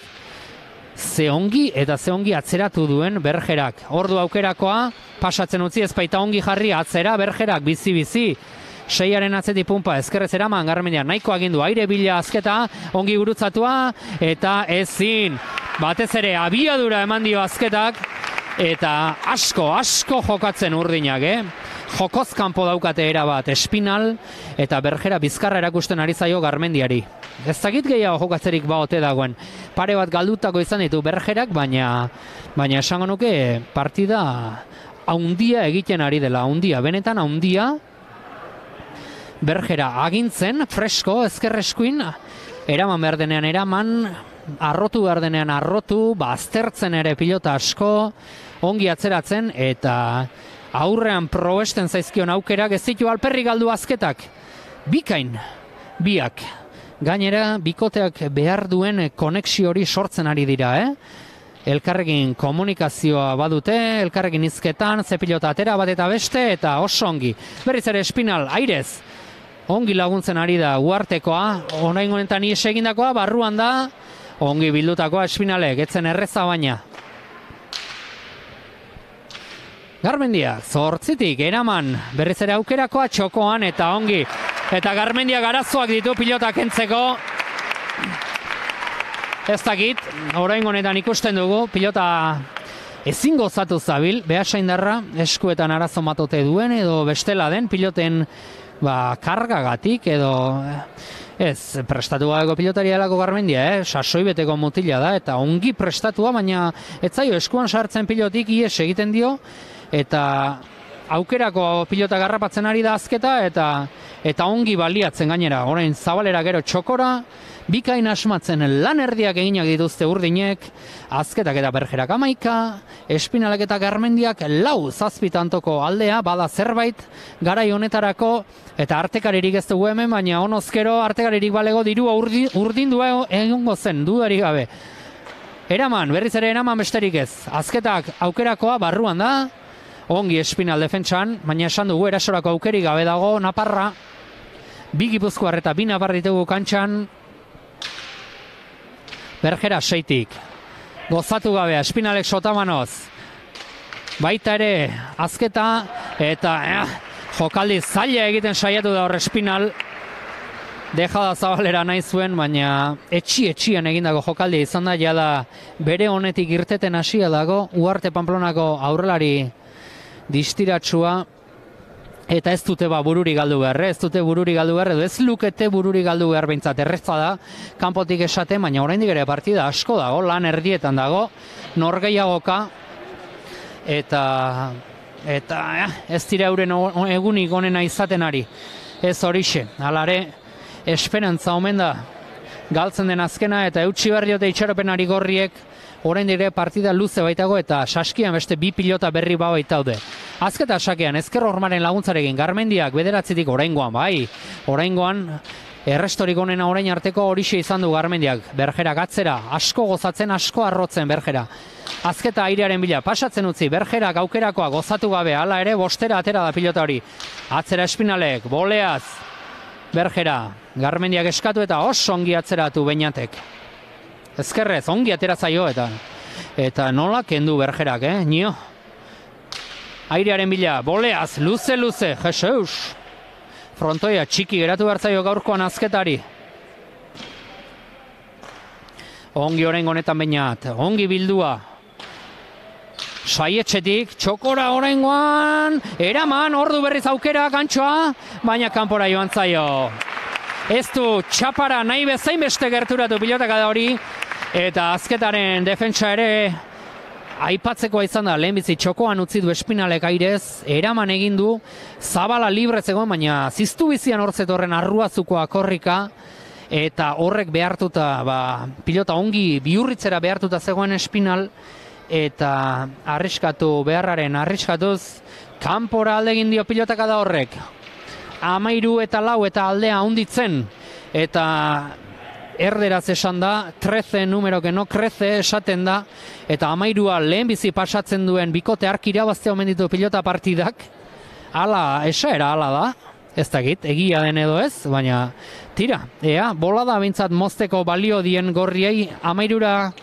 ze ongi eta ze ongi atzeratu duen berjerak. Ordu aukerakoa, pasatzen utzi ez baita ongi jarri atzera berjerak, bizi-bizi, seiaren atzeti pumpa ezkerrez eraman garmenean nahiko agindu aire bila azketa ongi gurutzatua eta ezin. Batez ere abiadura eman dio azketak eta asko, asko jokatzen urdinak, eh? Jokoz kanpo daukate era bat, espinal, eta berjera bizkarra erakusten ari zaio garmendiari. Ez dakit gehiago jokatzerik ba ote dagoen. Pare bat galdutako izan ditu berjerak, baina baina esango nuke partida haundia egiten ari dela, haundia, benetan haundia, berjera agintzen, fresko, ezkerreskuin, eraman behar denean eraman, arrotu behar denean arrotu, baztertzen ere pilota asko, ongi atzeratzen eta aurrean probesten zaizkion aukerak ez zitu alperri galdu azketak. Bikain, biak. Gainera, bikoteak behar duen konexio hori sortzen ari dira, eh? Elkarrekin komunikazioa badute, elkarrekin izketan, zepilota atera bat eta beste, eta oso ongi. Berriz ere, espinal, airez, ongi laguntzen ari da uartekoa, onain honetan ies egindakoa, barruan da, ongi bildutakoa espinalek, etzen erreza baina. Garmendia, zortzitik, eraman, berriz ere aukerakoa txokoan eta ongi. Eta Garmendia garazoak ditu pilotak entzeko. ez dakit, orain honetan ikusten dugu, pilota ezin gozatu zabil, behasaindarra eskuetan arazo matote duen edo bestela den piloten ba, kargagatik edo ez, prestatu gabeko pilotari delako garmendia, eh? sasoi beteko mutila da eta ongi prestatua, baina ez zaio eskuan sartzen pilotik ies egiten dio eta aukerako pilota garrapatzen ari da azketa eta eta ongi baliatzen gainera, orain zabalera gero txokora, bikain asmatzen lan erdiak eginak dituzte urdinek, azketak eta bergerak amaika, espinalak eta garmendiak lau zazpitantoko aldea, bada zerbait, garai honetarako, eta artekaririk ez dugu hemen, baina honozkero artekaririk balego dirua urdin, urdindua egongo zen, dudarik gabe. Eraman, berriz ere eraman besterik ez. Azketak aukerakoa barruan da, ongi espinal defentsan, baina esan dugu erasorako aukerik gabe dago, naparra, bi gipuzkoar eta bi nabar ditugu kantxan, bergera seitik, gozatu gabe, espinalek sotamanoz, baita ere azketa, eta eh, jokaldi zaila egiten saiatu da hor espinal, deja da zabalera nahi zuen, baina etxi etxian egindako jokaldi izan da, jada bere honetik irteten hasia dago, uarte Pamplonako aurrelari distiratsua, eta ez dute ba bururi galdu behar, ez dute bururi galdu behar, edo ez lukete bururi galdu behar behintzat, errezta da, kanpotik esate, baina oraindik ere partida asko dago, lan erdietan dago, norgeiagoka, eta eta eh, ez dira euren egunik onena izaten ari, ez horixe, alare, esperantza omen da, galtzen den azkena, eta eutxi behar diote itxaropenari gorriek, orain dire partida luze baitago eta saskian beste bi pilota berri ba baitaude. Azketa sakean, ezker hormaren laguntzarekin, garmendiak bederatzitik oraingoan, bai, oraingoan, errestorik onena orain arteko horixe izan du garmendiak, berjerak atzera, asko gozatzen, asko arrotzen berjera. Azketa airearen bila, pasatzen utzi, berjerak aukerakoa gozatu gabe, hala ere, bostera atera da pilota hori. Atzera espinalek, boleaz, berjera, garmendiak eskatu eta oso ongi atzeratu bainatek. Ezkerrez, ongi atera zaio eta eta nola kendu berjerak, eh? Nio. Airearen bila, boleaz, luze luze, Jesus. Frontoia txiki geratu behar gaurkoan azketari. Ongi orain honetan bainat, ongi bildua. Saietxetik, txokora oraingoan, eraman, ordu berriz aukera, gantxoa, baina kanpora joan zaio. Ez du txapara nahi bezain beste gerturatu pilotaka da hori, eta azketaren defentsa ere aipatzekoa izan da, lehenbizi txokoan utzi du espinalek airez, eraman egin du, zabala libre zegoen, baina ziztu bizian hortzetorren arruazukoa korrika, eta horrek behartuta, ba, pilota ongi bihurritzera behartuta zegoen espinal, eta arriskatu beharraren arriskatuz, kanpora alde egin dio pilotaka da horrek. Amairu eta lau eta aldea hunditzen, eta erderaz esan da, 13 numero no crece esaten da, eta amairua lehenbizi pasatzen duen bikote ark irabazte omen ditu pilota partidak, ala, esaera ala da, ez dakit, egia den edo ez, baina tira, ea, bola da bintzat mozteko balio dien gorriei amairura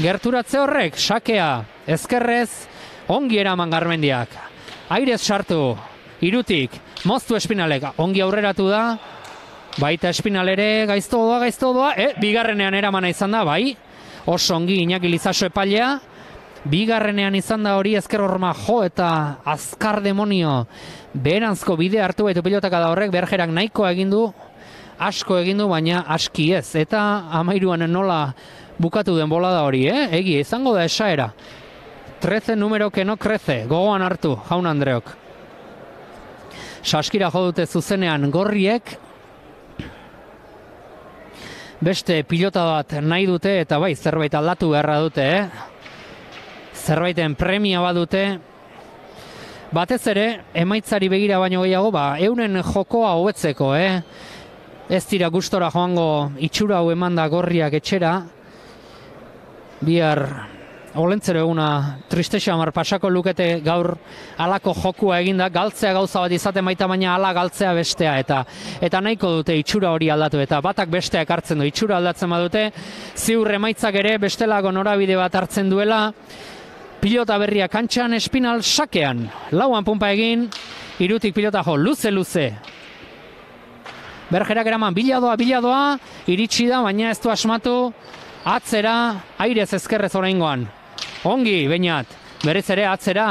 gerturatze horrek, sakea, ezkerrez, ongi eraman garmendiak, airez sartu, irutik, moztu espinalek, ongi aurreratu da, Baita espinal ere gaizto doa, gaizto doa, eh, bigarrenean eramana izan da, bai, oso ongi Iñaki Lizaso epailea, bigarrenean izan da hori ezker horma jo eta azkar demonio beheranzko bide hartu baitu pilotaka da horrek, berjerak nahiko egin du, asko egin du, baina aski ez, eta amairuan nola bukatu den bola da hori, eh? Egi, izango da esaera. 13 numero que no crece, gogoan hartu, jaun Andreok. Saskira jo dute zuzenean gorriek, beste pilota bat nahi dute eta bai zerbait aldatu beharra dute, eh? Zerbaiten premia badute, batez ere emaitzari begira baino gehiago, ba euren jokoa hobetzeko, eh? Ez dira gustora joango itxura hau emanda gorriak etxera. Bihar olentzero eguna triste xamar pasako lukete gaur alako jokua eginda, galtzea gauza bat izaten baita baina ala galtzea bestea eta eta nahiko dute itxura hori aldatu eta batak besteak hartzen du itxura aldatzen badute ziur emaitzak ere bestelako norabide bat hartzen duela pilota berria kantxan espinal sakean lauan pumpa egin irutik pilota jo luze luze Bergerak eraman biladoa, biladoa, iritsi da, baina ez du asmatu, Atzera, airez ezkerrez oraingoan. Ongi, bainat. Berriz ere atzera.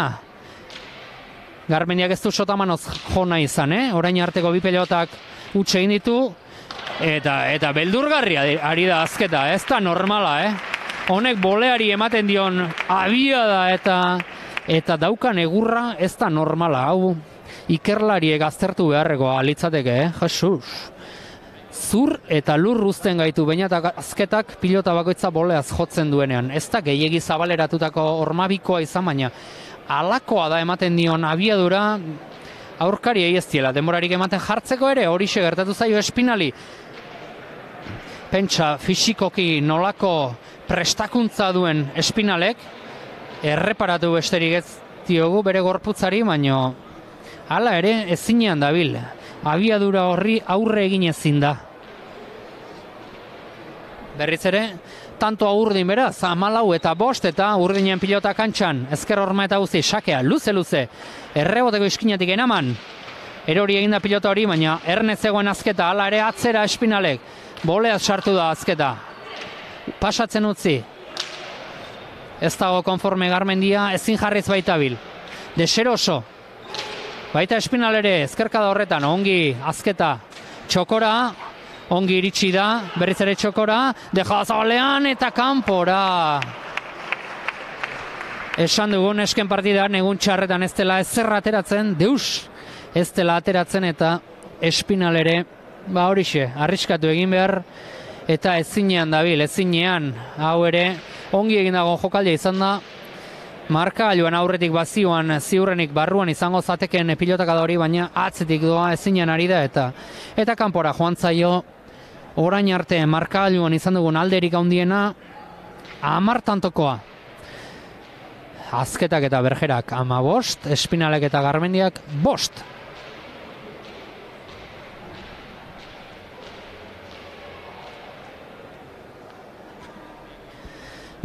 Garmendiak ez du sotamanoz jona izan, eh? Orain arteko bi pelotak utxe ditu. Eta, eta beldurgarria ari da azketa, ez da normala, eh? Honek boleari ematen dion abia da eta eta daukan egurra ez da normala, hau ikerlariek aztertu beharrekoa litzateke, eh? Jesus. Zur eta lur uzten gaitu baina eta azketak pilota bakoitza boleaz jotzen duenean. Ez da gehiegi zabaleratutako ormabikoa izan baina alakoa da ematen dion abiadura aurkari ez diela denborarik ematen jartzeko ere horixe gertatu zaio espinali. Pentsa fisikoki nolako prestakuntza duen espinalek erreparatu besterik ez diogu bere gorputzari, baino hala ere ezinean dabil. Abiadura horri aurre egin ezin da. Berriz ere, tanto urdin beraz, amalau eta bost eta urdinen pilota kantxan, ezker horma eta guzi, sakea, luze-luze, erreboteko iskinatik enaman, erori eginda pilota hori, baina ernez zegoen azketa, hala ere atzera espinalek, boleaz sartu da azketa, pasatzen utzi, ez dago konforme garmendia, ezin jarriz baita bil, deseroso, baita espinal ere, ezkerkada horretan, ongi, azketa, txokora, ongi iritsi da, berriz ere txokora, deja zabalean eta kanpora. Esan dugun esken partidan egun txarretan ez dela ezer ateratzen, deus ez dela ateratzen eta espinal ere, ba horixe, arriskatu egin behar, eta ezinean dabil, ezinean, hau ere, ongi egin dago jokaldia izan da, marka aluan aurretik bazioan ziurrenik barruan izango zateken pilotakada hori, baina atzetik doa ezinean ari da eta eta kanpora joan zaio orain arte markailuan izan dugun alderik handiena hamar tantokoa. Azketak eta berjerak ama bost, espinalek eta garmendiak bost.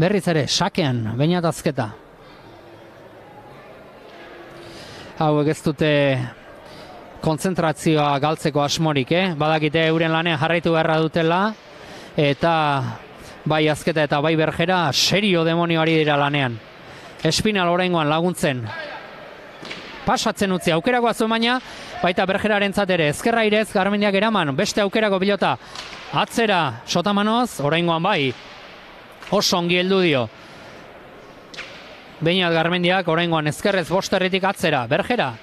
Berriz ere, sakean, bainat azketa. Hauek ez dute kontzentrazioa galtzeko asmorik, eh? Badakite euren lanean jarraitu beharra dutela, eta bai azketa eta bai berjera serio demonioari dira lanean. Espinal oraingoan laguntzen. Pasatzen utzi aukerako azu baina, baita berjeraren ere ezkerra irez, garmendiak eraman, beste aukerako pilota. Atzera, sotamanoz, oraingoan bai, oso ongi heldu dio. Beinat garmendiak oraingoan ezkerrez bosterritik atzera, berjera,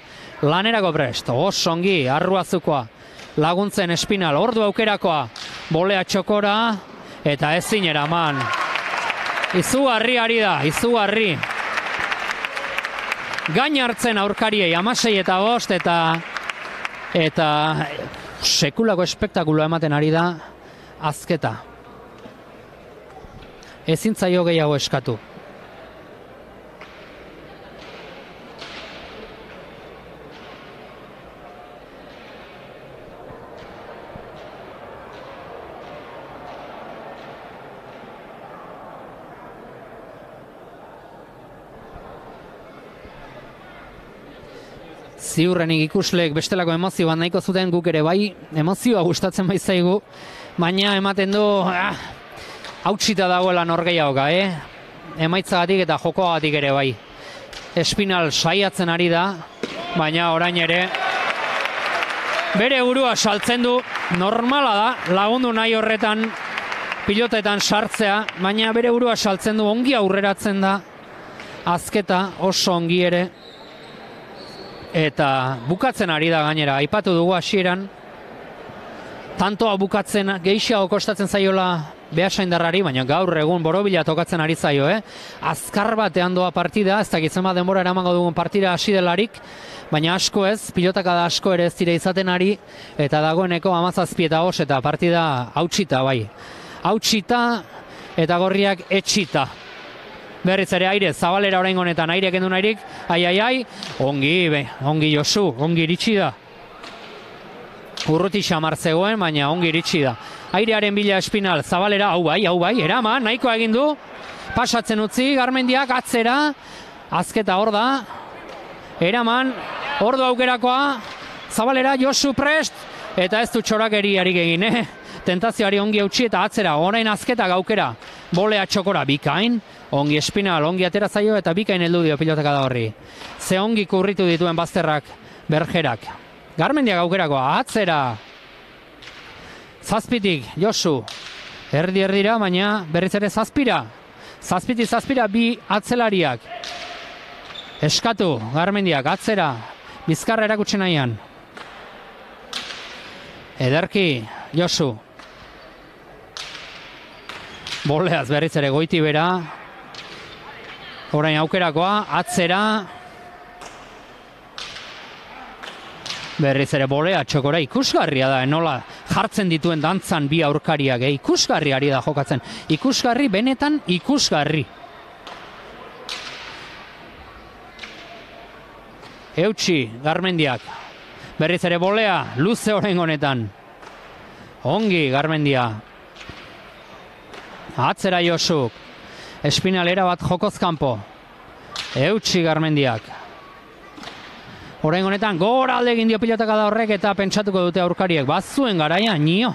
lanerako prest, oso ongi, arruazukoa, laguntzen espinal, ordu aukerakoa, bolea txokora, eta ezin eraman. Izugarri ari da, izugarri. Gain hartzen aurkariei, amasei eta bost, eta eta sekulako espektakuloa ematen ari da azketa. Ezin zaio gehiago eskatu. Ziurrenik ikusleek bestelako emozio bat nahiko zuten guk ere bai, emozioa gustatzen bai zaigu, baina ematen du ah, hautsita dagoela norgeiagoka, eh? Emaitzagatik eta jokoagatik ere bai. Espinal saiatzen ari da, baina orain ere bere burua saltzen du, normala da, lagundu nahi horretan pilotetan sartzea, baina bere burua saltzen du, ongi aurreratzen da, azketa oso ongi ere, eta bukatzen ari da gainera, aipatu dugu hasieran, tantoa bukatzen gehiago kostatzen zaiola behasaindarrari, baina gaur egun borobila tokatzen ari zaio, eh? Azkar batean doa partida, ez dakitzen bat denbora eramango dugun partida hasi delarik, baina asko ez, pilotaka da asko ere ez dira izaten ari, eta dagoeneko amazazpi eta os, eta partida hautsita bai. Hautsita eta gorriak etxita. Berriz ere aire, zabalera orain honetan aire kendu nahirik, ai, ai, ai, ongi, be, ongi Josu, ongi iritsi da. Urruti xamar zegoen, baina ongi iritsi da. Airearen bila espinal, zabalera, hau bai, hau bai, eraman, nahikoa egin du, pasatzen utzi, garmendiak atzera, azketa hor da, eraman, ordu aukerakoa, zabalera, Josu prest, eta ez du txorakeriarik egin, eh? Tentazioari ongi eutxi eta atzera, orain azketak aukera, bolea txokora bikain, ongi espinal, ongi atera zaio eta bikain heldu dio pilotaka da horri. Ze ongi kurritu dituen bazterrak berjerak. Garmendiak aukerako, atzera! Zazpitik, Josu, erdi erdira, baina berriz ere zazpira. Zazpitik zazpira bi atzelariak. Eskatu, garmendiak, atzera, bizkarra erakutsi nahian. Ederki, Josu. Boleaz berriz ere goiti bera. Orain aukerakoa, atzera. Berriz ere bolea txokora ikusgarria da, nola jartzen dituen dantzan bi aurkariak, eh? ikusgarri ari da jokatzen. Ikusgarri, benetan ikusgarri. Eutxi, Garmendiak. Berriz ere bolea, luze horren honetan. Ongi, Garmendia. Atzera Josuk. Espinalera bat jokozkanpo. Eutxi, Garmendiak. Horren honetan, gora alde egin dio pilotaka da horrek eta pentsatuko dute aurkariek. Bazuen garaia, nio.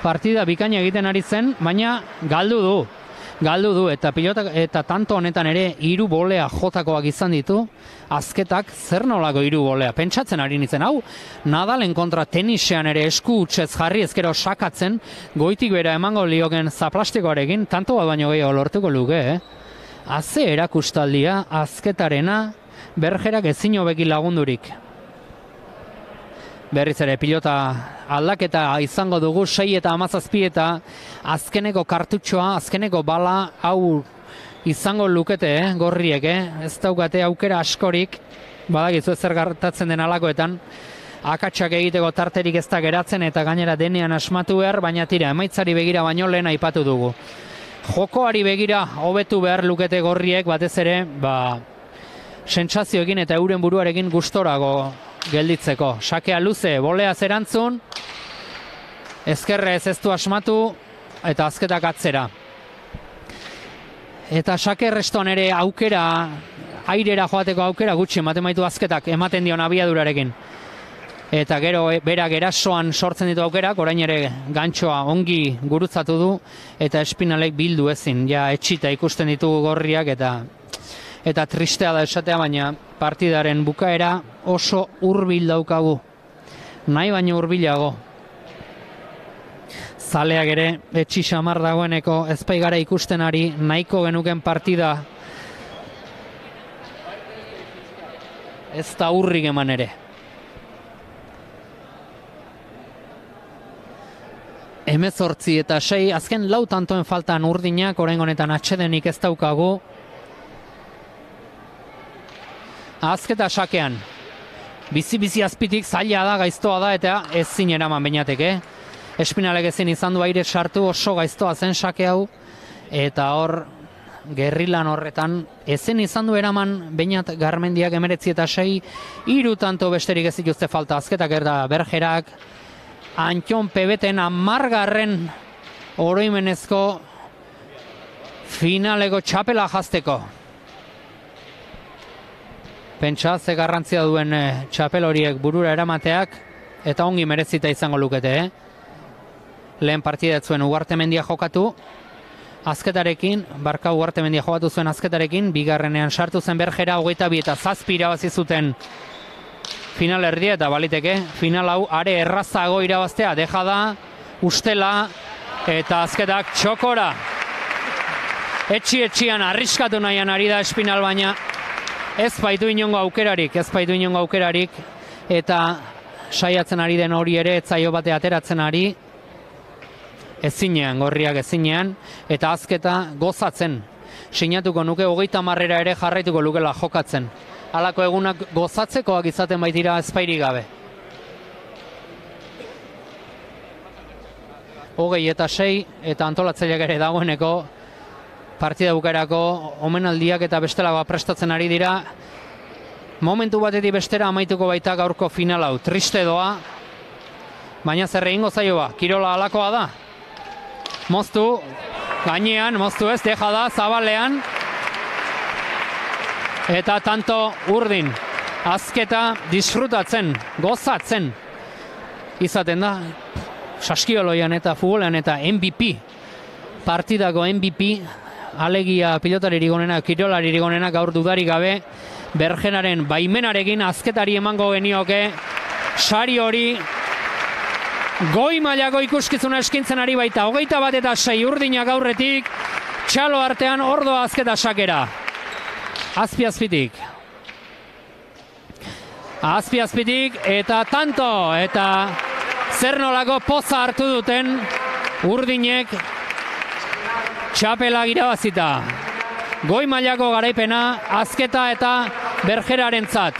Partida bikaina egiten ari zen, baina galdu du. Galdu du eta pilota eta tanto honetan ere hiru bolea jotakoak izan ditu. Azketak zer nolako hiru bolea. Pentsatzen ari nintzen hau Nadalen kontra tenisean ere esku utxez jarri ezkero sakatzen goitik bera emango lioken zaplastikoarekin tanto bat baino gehiago lortuko luke, eh? Haze erakustaldia azketarena berjerak ezin hobeki lagundurik. Berriz ere pilota aldaketa izango dugu sei eta amazazpi eta azkeneko kartutxoa, azkeneko bala hau izango lukete, eh, gorriek, eh? ez daukate aukera askorik, badakizu zer gertatzen den alakoetan, akatsak egiteko tarterik ez da geratzen eta gainera denean asmatu behar, baina tira, emaitzari begira baino lehen aipatu dugu. Jokoari begira hobetu behar lukete gorriek, batez ere, ba, sentsazioekin eta euren buruarekin gustorago gelditzeko. Sakea luze, bolea zerantzun, ezkerre ez du asmatu, eta azketak atzera. Eta sake restoan ere aukera, airera joateko aukera gutxi ematen baitu azketak ematen dion abiadurarekin. Eta gero e, berak erasoan sortzen ditu aukerak, orain ere gantxoa ongi gurutzatu du, eta espinalek bildu ezin, ja etxita ikusten ditugu gorriak, eta eta tristea da esatea, baina partidaren bukaera oso hurbil daukagu. Nahi baino hurbilago. Zaleak ere etxi xamar dagoeneko ezpaigara ikusten ari nahiko genuken partida ez da hurrik eman ere. Hemezortzi eta sei, azken lau tantoen faltan urdinak, orain honetan atxedenik ez daukagu. Azketa sakean. Bizi-bizi azpitik zaila da, gaiztoa da, eta ez zin eraman bainateke. Espinalek ezin izan du aire sartu oso gaiztoa zen sake hau. Eta hor, gerrilan horretan, ezen izan du eraman bainat garmendiak emeretzi eta sei, hiru tanto besterik ez dituzte falta azketak erda berjerak, Antion pebeten amargarren oroimenezko finaleko txapela jazteko. Pentsa ze garrantzia duen eh, txapel horiek burura eramateak eta ongi merezita izango lukete, eh? Lehen partida zuen ugarte mendia jokatu, azketarekin, barka ugarte mendia jokatu zuen azketarekin, bigarrenean sartu zen hogeita bi eta zazpira zuten final erdia eta baliteke final hau are errazago irabaztea deja da ustela eta azketak txokora. Etxi etxian arriskatu nahian ari da espinal baina ez baitu inongo aukerarik ez baitu inongo aukerarik eta saiatzen ari den hori ere etzaio bate ateratzen ari ezinean gorriak ezinean eta azketa gozatzen sinatuko nuke hogeita marrera ere jarraituko lukela jokatzen halako egunak gozatzekoak izaten baitira ezpairi gabe. Hogei eta sei eta antolatzaileak ere dagoeneko partida bukaerako omenaldiak eta bestelagoa prestatzen ari dira. Momentu batetik bestera amaituko baita gaurko final hau. Triste doa, baina zer egingo zaioa, kirola halakoa da. Moztu, gainean, moztu ez, deja da, zabalean, eta tanto urdin azketa disfrutatzen, gozatzen izaten da. saskioloian eta futbolean eta MVP, partidako MVP, alegia pilotaririk onena, kirolaririk onena gaur dudarik gabe, bergenaren baimenarekin azketari emango genioke, sari hori goi mailako ikuskizuna eskintzen ari baita, hogeita bat eta sei urdinak aurretik, txalo artean ordo azketa sakera. Azpi azpitik. Azpi azpitik eta tanto eta zer nolako poza hartu duten urdinek txapela irabazita. Goi mailako garaipena azketa eta berjeraren zat.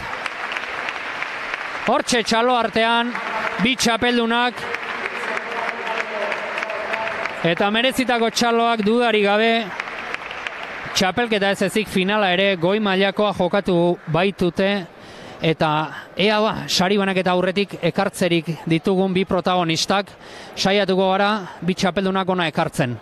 Hortxe txalo artean, bi txapeldunak eta merezitako txaloak dudari gabe txapelketa ez ezik finala ere goi mailakoa jokatu baitute eta ea ba, sari banak eta aurretik ekartzerik ditugun bi protagonistak saiatuko gara bi txapeldunak ona ekartzen.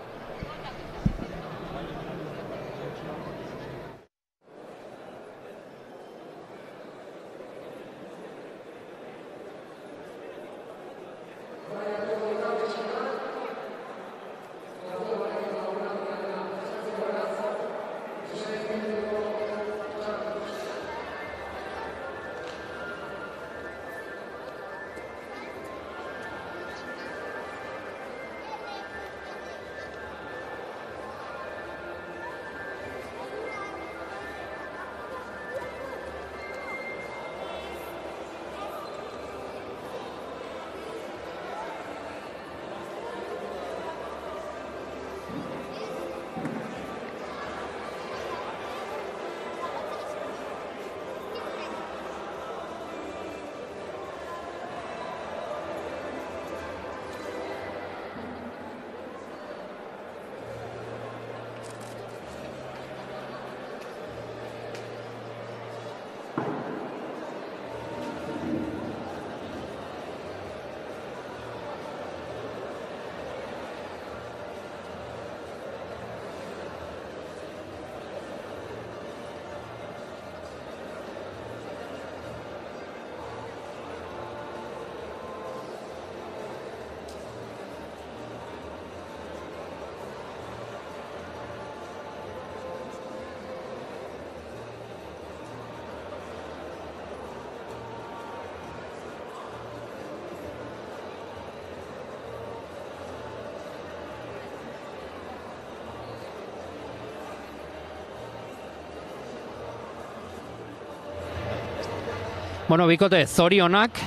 Bueno, bikote, zorionak,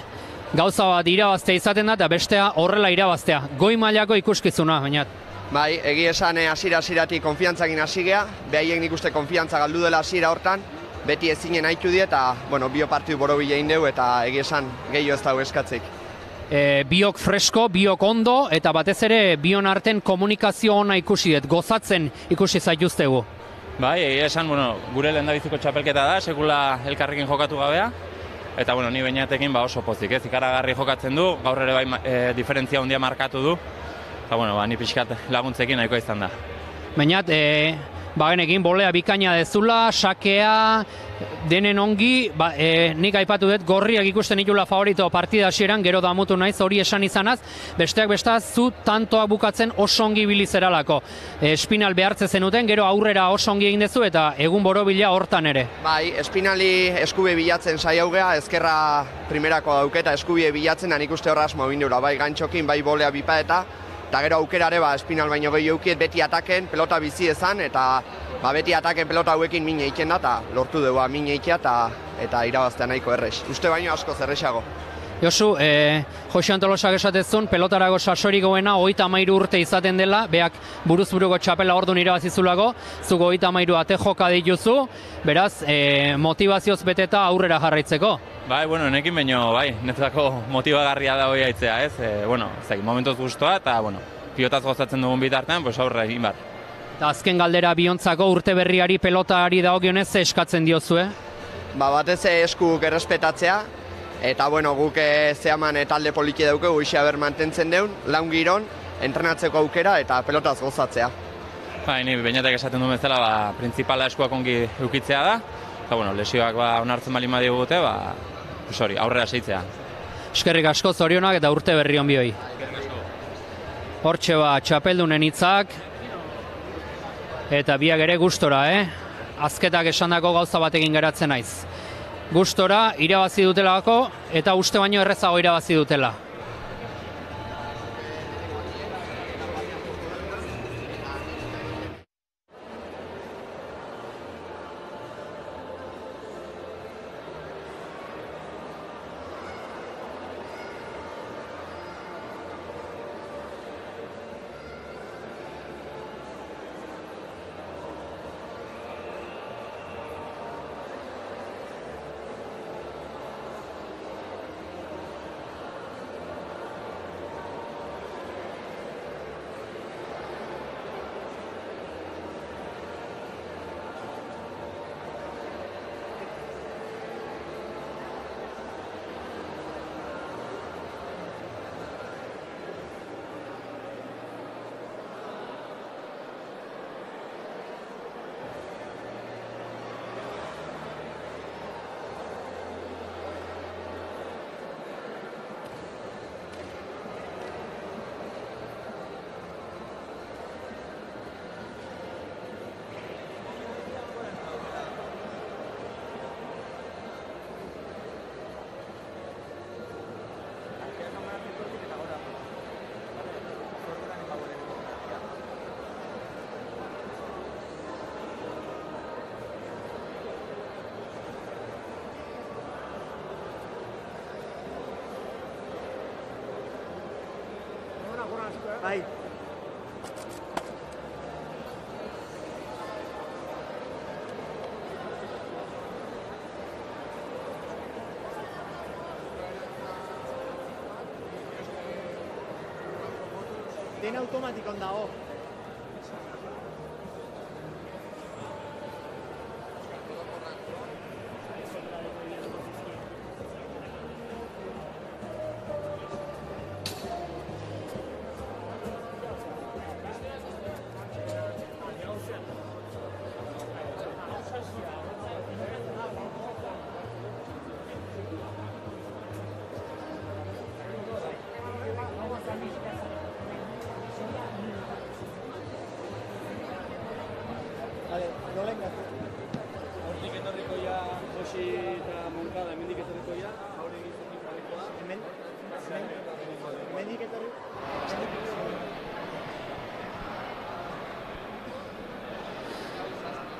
gauza bat irabaztea izaten da, eta bestea horrela irabaztea. Goi mailako ikuskizuna, baina. Bai, egi esan eh, hasiera hasieratik konfiantzakin hasi gea, behaiek nik uste konfiantza galdu dela hasiera hortan, beti ezinen haitu die eta, bueno, bio partidu borobile egin dugu eta egi esan gehiago ez dago eskatzik. E, biok fresko, biok ondo, eta batez ere bion arten komunikazio ona ikusi dut, gozatzen ikusi zaituztegu. Bai, egia esan, bueno, gure lehendabiziko txapelketa da, sekula elkarrekin jokatu gabea, eta bueno, ni bainatekin ba oso pozik, ez, ikaragarri jokatzen du, gaur ere bai e, diferentzia handia markatu du, eta bueno, ba, ni pixkat laguntzekin nahiko izan da. Bainat, e, bagenekin bolea bikaina dezula, sakea, denen ongi, ba, e, nik aipatu dut gorriak ikusten itula favorito partida hasieran gero damutu naiz hori esan izanaz, besteak bestaz zu tantoak bukatzen oso ongi bilizeralako. E, espinal behartze zenuten, gero aurrera oso ongi egin dezu eta egun borobila hortan ere. Bai, espinali eskube bilatzen saiaugea, ezkerra primerako dauketa eskubie bilatzen, nik uste horra asmo bindura, bai gantxokin, bai bolea bipa eta eta gero aukerare ba, espinal baino gehi eukiet beti ataken, pelota bizi ezan, eta ba, beti ataken pelota hauekin mine eiken da, eta lortu dugu mine eikia, eta, eta irabaztea nahiko errex. Uste baino asko zerrexago. Josu, e, Jose Antolosak esatezun, pelotarago sasorik goena, oita mairu urte izaten dela, beak buruz buruko txapela orduan irabazizulago, zugo oita mairu ate joka dituzu, beraz, e, motivazioz beteta aurrera jarraitzeko. Bai, bueno, nekin baino, bai, netzako motibagarria da hori aitzea, ez? E, bueno, zai, momentoz guztua, eta, bueno, pilotaz gozatzen dugun bitartean, pues aurre egin bar. Eta azken galdera biontzako urte berriari pelotari dagokionez eskatzen diozue? Ba, batez esku errespetatzea, eta, bueno, guk e, zehaman e, talde poliki dauke, isia ber mantentzen deun, laun giron, entrenatzeko aukera eta pelotaz gozatzea. Bai, ni bainatek esaten du bezala, ba, principala eskuak ongi eukitzea da, eta, bueno, lesioak ba, onartzen bali madi gute, ba, pues hori, aurrera seitzea. Eskerrik asko zorionak eta urte berri on bioi. Hortxe ba, txapeldunen hitzak. Eta biak ere gustora, eh? Azketak esandako gauza batekin geratzen naiz. Gustora irabazi dutelako eta uste baino errezago irabazi dutela. Bai. Dena automatikon dago. Vale,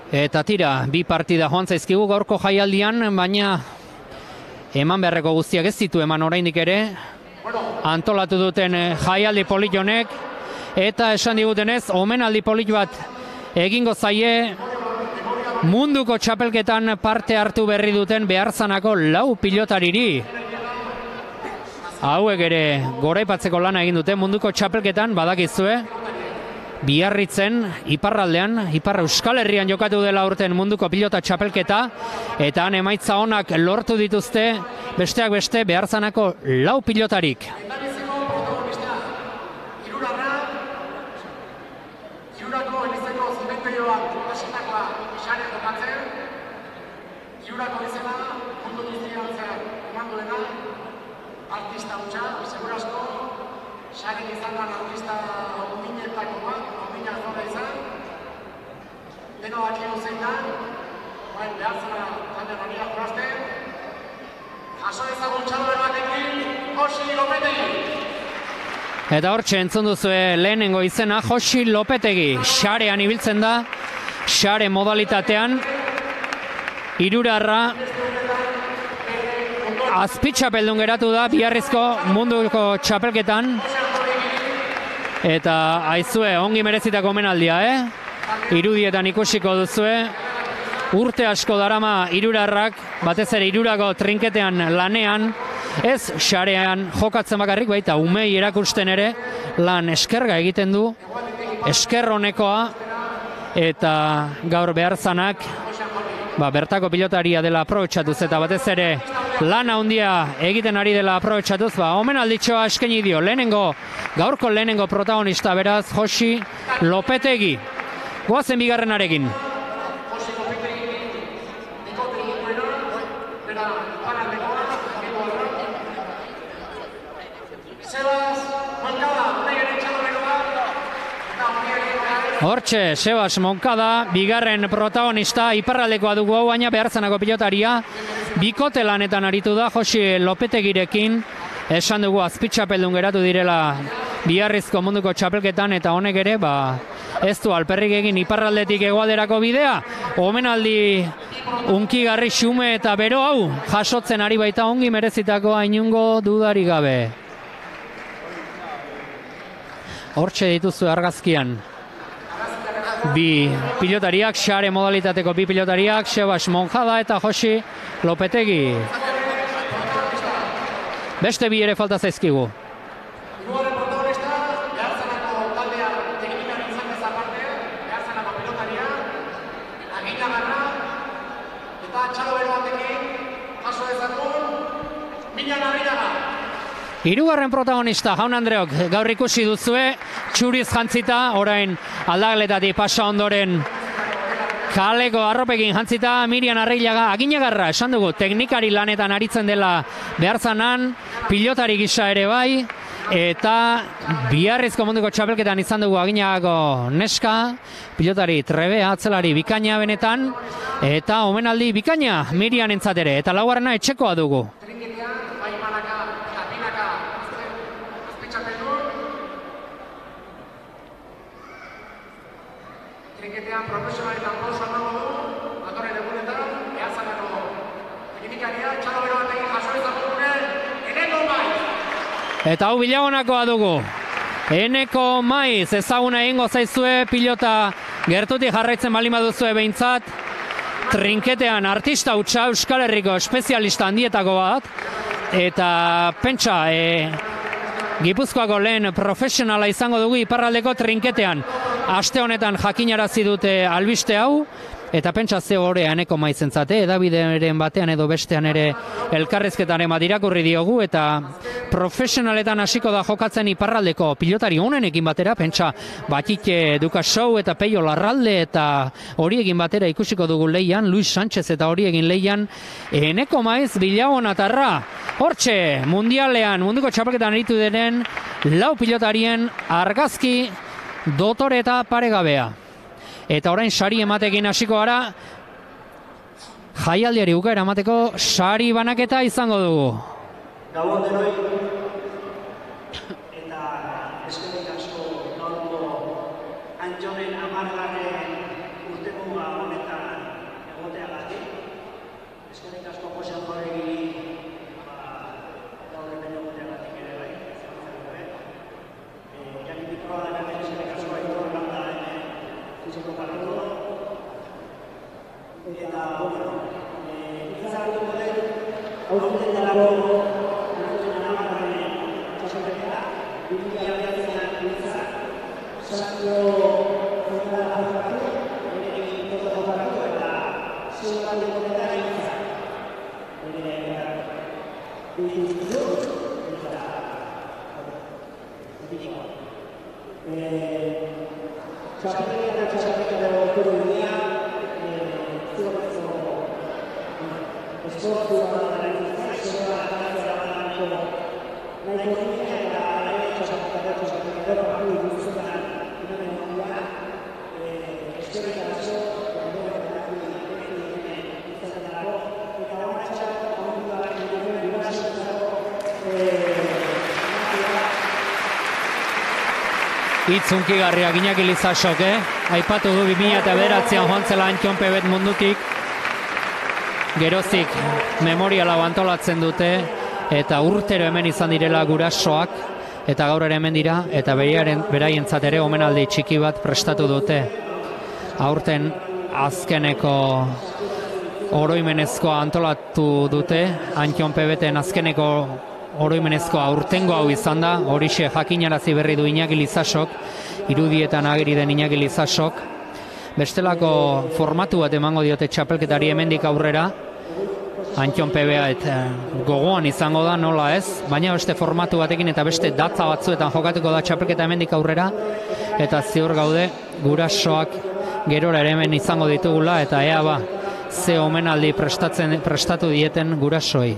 Eta tira, bi partida joan zaizkigu gaurko jaialdian, baina eman beharreko guztiak ez ditu eman oraindik ere. Antolatu duten eh, jaialdi polit honek eta esan digutenez, omenaldi polit bat egingo zaie munduko txapelketan parte hartu berri duten beharzanako lau pilotariri. Hauek ere goraipatzeko lana egin dute munduko txapelketan badakizue. Biarritzen, iparraldean, ipar euskal herrian jokatu dela urten munduko pilota txapelketa, eta han emaitza onak lortu dituzte, besteak beste beharzanako lau pilotarik. Iurako elizeko zimenterioak hasitakoa sare jokatzen, Iurako izena mundu guztian zehar eman duena, artista hutsa, segurasko, sare izan da artista ominetako bat, omina zora izan, deno aki zein da, bain behar zara talde honia jolazten, jaso ezagun txalo batekin, Josi Lopetegi! Eta hortxe entzun duzue lehenengo izena Josi Lopetegi. Xarean ibiltzen da, xare modalitatean, irurarra azpitxapeldun geratu da biharrizko munduko txapelketan. Eta aizue, ongi merezitako omenaldia, eh? Irudietan ikusiko duzue, urte asko darama irurarrak, batez ere irurako trinketean lanean, ez xarean jokatzen bakarrik baita umei erakusten ere lan eskerga egiten du, esker honekoa, eta gaur behartzanak ba, bertako pilotaria dela aprobetxatuz eta batez ere lan handia egiten ari dela aprobetxatuz, ba, omen alditxoa eskaini dio, lehenengo, gaurko lehenengo protagonista beraz, Josi Lopetegi. Goazen bigarrenarekin. Sebas Moncada, gure gero txalorekoa, Hortxe, Sebas Monkada, bigarren protagonista, iparraldekoa dugu hau, baina behartzanako pilotaria, bikote lanetan aritu da, Josi Lopetegirekin, esan dugu azpitxapeldun geratu direla biharrizko munduko txapelketan, eta honek ere, ba, ez du alperrik egin iparraldetik egualderako bidea, omenaldi unkigarri xume eta bero hau, jasotzen ari baita ongi merezitako ainungo dudari gabe. Hortxe dituzu argazkian bi pilotariak, xare modalitateko bi pilotariak, Sebas Monjada eta Josi Lopetegi. Beste bi ere falta zaizkigu. Hirugarren protagonista, behartzanako taldea teknikari izanez aparte, behartzanako pilotaria, aginagarra, eta txalo bero batekin, jaso dezagun, Mina Nabiraga. Hirugarren protagonista, jaun Andreok, gaur ikusi duzue, txuriz jantzita, orain aldagletatik pasa ondoren kaleko arropekin jantzita, Mirian Arreilaga, aginagarra, esan dugu, teknikari lanetan aritzen dela behartzanan, pilotari gisa ere bai, eta biharrizko munduko txapelketan izan dugu aginagako neska, pilotari trebea, atzelari bikaina benetan, eta omenaldi bikaina Mirian entzatere, eta laugarrena etxekoa dugu. Trinketean, bai manaka eta binaka azpitxapeldun. Trinketean profesionaletan pausa emango du, datorren egunetan, behatzanako teknikaria, txalo bero batekin jaso ezagutunen, eneko bai! Eta hau bilagonakoa dugu. Eneko maiz ezaguna egingo zaizue pilota gertutik jarraitzen bali baduzue behintzat. Trinketean artista hutsa Euskal Herriko espezialista handietako bat. Eta pentsa, e, Gipuzkoako lehen profesionala izango dugu iparraldeko trinketean. Aste honetan jakinarazi dute albiste hau, eta pentsa ze hore aneko maizentzate, edabideren batean edo bestean ere elkarrezketaren bat irakurri diogu, eta profesionaletan hasiko da jokatzen iparraldeko pilotari honenekin batera, pentsa batike Duka Show eta Peio Larralde eta horiekin batera ikusiko dugu leian, Luis Sánchez eta horiekin leian, eneko maiz bilagonatarra, hortxe, mundialean, munduko txapelketan aritu denen, lau pilotarien argazki dotore eta paregabea. Eta orain sari ematekin hasiko gara, jaialdiari ukaera emateko sari banaketa izango dugu. Gabon denoi, eta eskerrik asko gaurko Antxonen amargarren urtemuga honetan egoteagatik. Eskerrik asko Jose Aljoregiri ba, gaur hemen egoteagatik ere bai. Eh, Jani mikroa da hemen eskerrik asko Aitor Landa hemen fiziko partido. Eta, bueno, eh, izagutuko dut, aurten delako Txapelketa txapelketa okuru dira, zueko esfortzua da, zerua da, nahiko dira eta ere txapelketa txapelketa partidu guztietan inoen ondia, eskerrik asko, eta horretxak, hau da, nire gurasoetako, Itzunkigarriak Iñaki Lizasok, eh? Aipatu du 2009an joan zela Antxon Pebet mundutik. Gerozik memoriala antolatzen dute eta urtero hemen izan direla gurasoak eta gaur ere hemen dira eta beriaren beraientzat ere omenaldi txiki bat prestatu dute. Aurten azkeneko oroimenezkoa antolatu dute, Antxon Pebeten azkeneko oroimenezkoa aurtengo hau izan da, horixe jakinarazi berri du Iñaki Lizasok, irudietan ageri den Iñaki Lizasok. Bestelako formatu bat emango diote txapelketari hemendik aurrera, Antxon PBA eta gogoan izango da nola ez, baina beste formatu batekin eta beste datza batzuetan jokatuko da txapelketa hemendik aurrera, eta ziur gaude gurasoak gerora ere hemen izango ditugula, eta ea ba, ze omenaldi prestatzen, prestatu dieten gurasoei.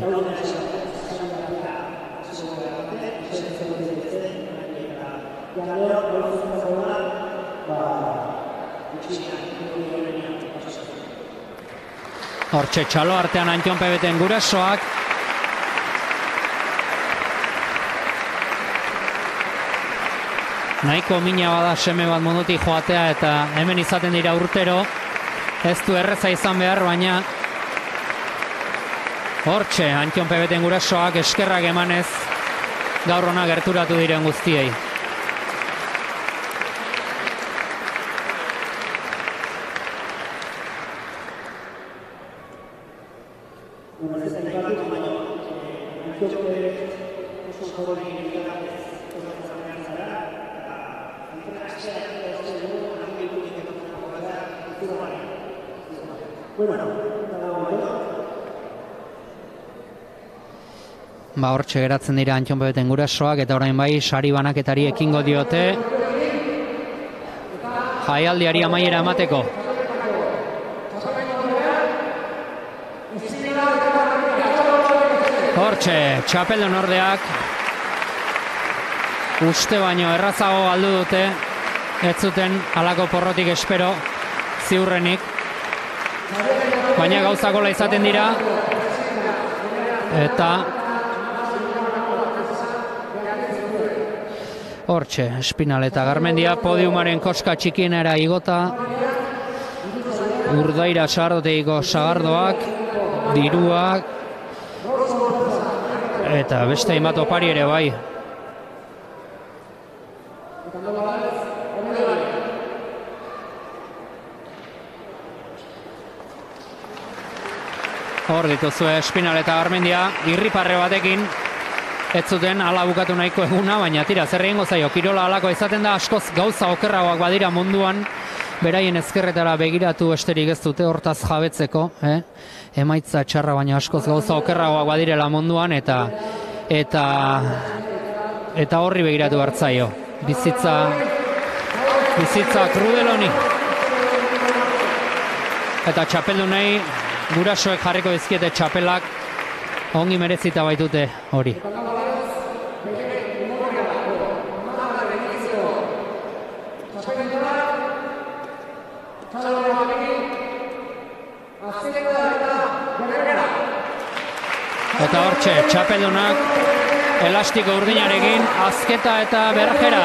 Hortxe txalo artean Antion Pebeten gurasoak. Nahiko mina bada seme bat modutik joatea eta hemen izaten dira urtero. Ez du erreza izan behar, baina Hortxe, Antion Pebeten gurasoak eskerrak emanez gaur hona gerturatu diren guztiei. Ba hortxe geratzen dira Antion Pebeten gurasoak eta orain bai sari banaketari ekingo diote. Jaialdiari amaiera emateko. Hortxe, txapeldun ordeak. Uste baino errazago galdu dute. Ez zuten halako porrotik espero ziurrenik. Baina gauzakola izaten dira. Eta Hortxe, Espinal eta Garmendia podiumaren koska txikienera igota. Urdaira sardoteiko sagardoak diruak eta beste hainbat opari ere bai. Hor dituzue Espinal eta Garmendia irriparre batekin ez zuten ala bukatu nahiko eguna, baina tira, zer egingo zaio, kirola alako izaten da askoz gauza okerragoak badira munduan, beraien ezkerretara begiratu esterik ez dute hortaz jabetzeko, eh? emaitza txarra baina askoz gauza okerragoak badirela munduan, eta eta eta horri begiratu hartzaio. Bizitza bizitza krudeloni. Eta txapeldunei gurasoek jarriko dizkiete txapelak ongi merezita baitute hori. Eta hortxe, txapeldunak elastiko urdinarekin azketa eta berjera.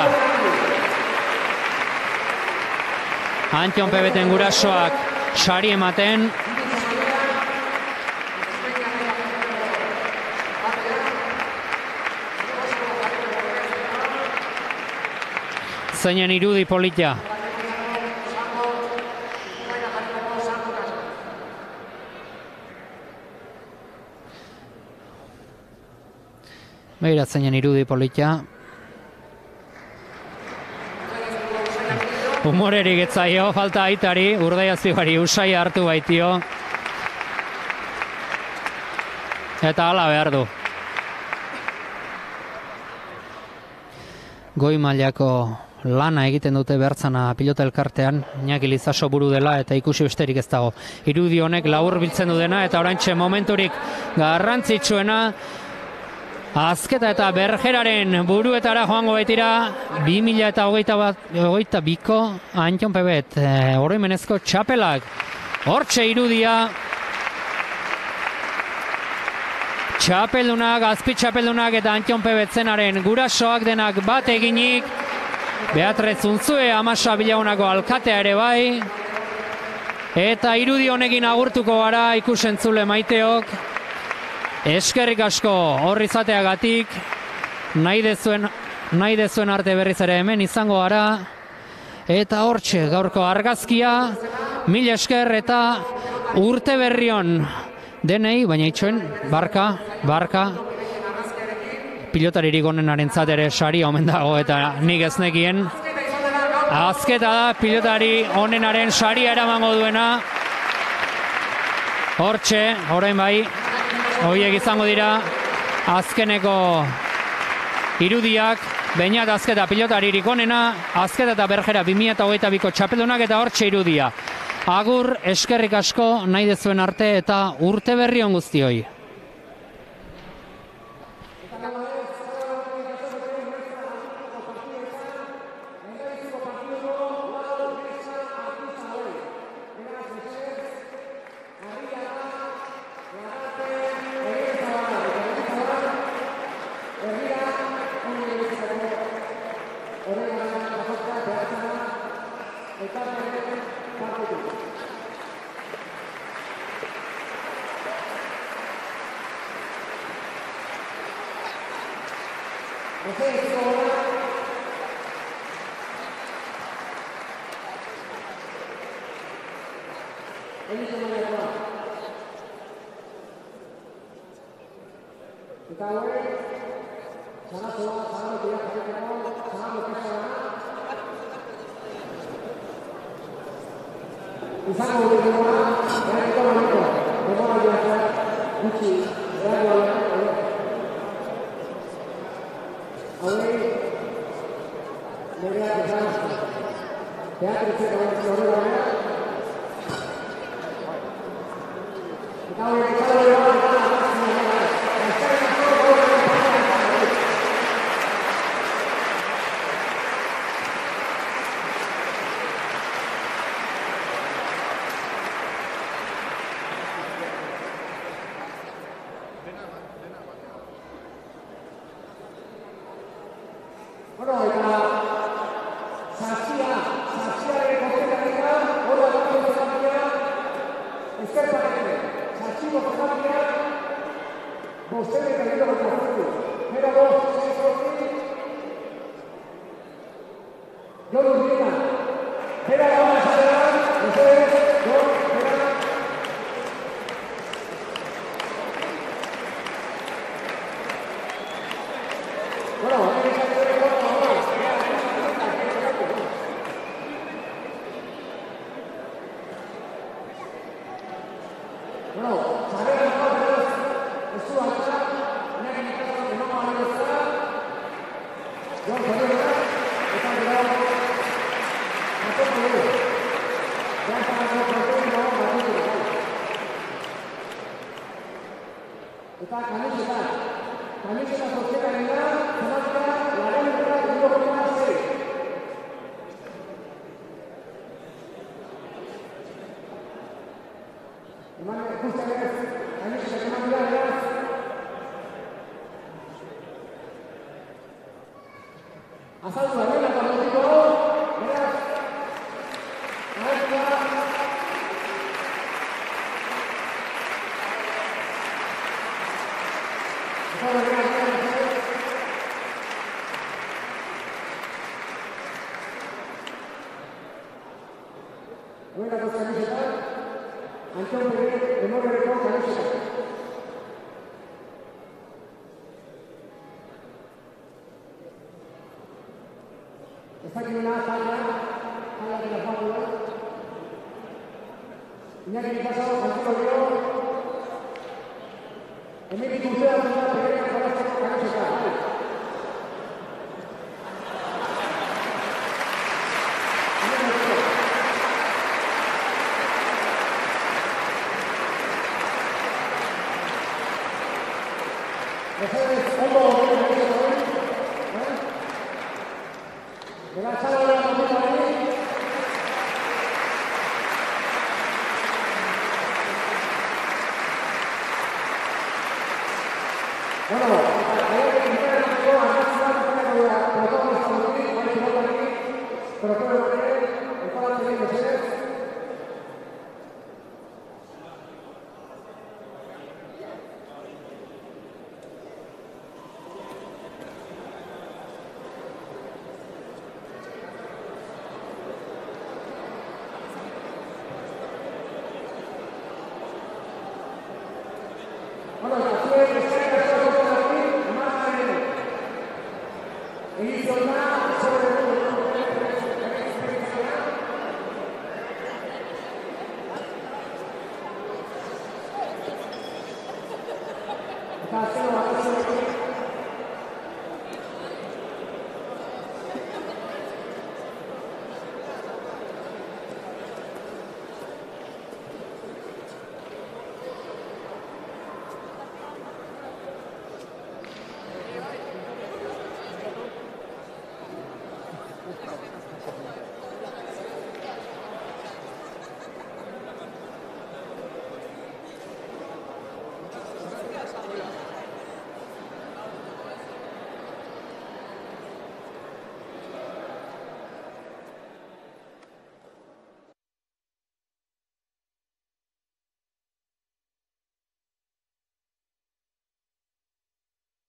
Antion Pebeten gurasoak sari ematen. Zeinen irudi polita. Begira zeinen irudi polita. Humorerik etzaio, falta aitari, urdai azpibari usai hartu baitio. Eta hala behar du. Goi mailako lana egiten dute bertzana pilota elkartean, Iñaki Lizaso buru dela eta ikusi besterik ez dago. Irudi honek labur biltzen du dena eta oraintxe momenturik garrantzitsuena Azketa eta berjeraren buruetara joango baitira 2000 eta hogeita, bat, hogeita biko Antion Pebet, e, oroimenezko txapelak. Hortxe irudia. Txapeldunak, azpi txapeldunak eta Antion Pebet zenaren gurasoak denak bat eginik. Beatrez Unzue amasa bilagunako alkatea ere bai. Eta irudi honekin agurtuko gara ikusentzule maiteok. Eskerrik asko horri izateagatik. Nahi dezuen nahi dezuen arte berriz ere hemen izango gara. Eta hortxe gaurko argazkia. Mil esker eta urte berrion denei baina itxoen barka barka. Pilotaririk onenaren ere sari omen dago eta nik ez nekien. Azketa da pilotari onenaren saria eramango duena. Hortxe orain bai Horiek izango dira azkeneko irudiak, baina azketa pilotaririk onena, azketa eta berjera 2008 biko txapeldunak eta hortxe irudia. Agur, eskerrik asko, nahi dezuen arte eta urte berri on guztioi. ustedes me ayudan a construir. Mira vos, eso sí. Yo mira. Mira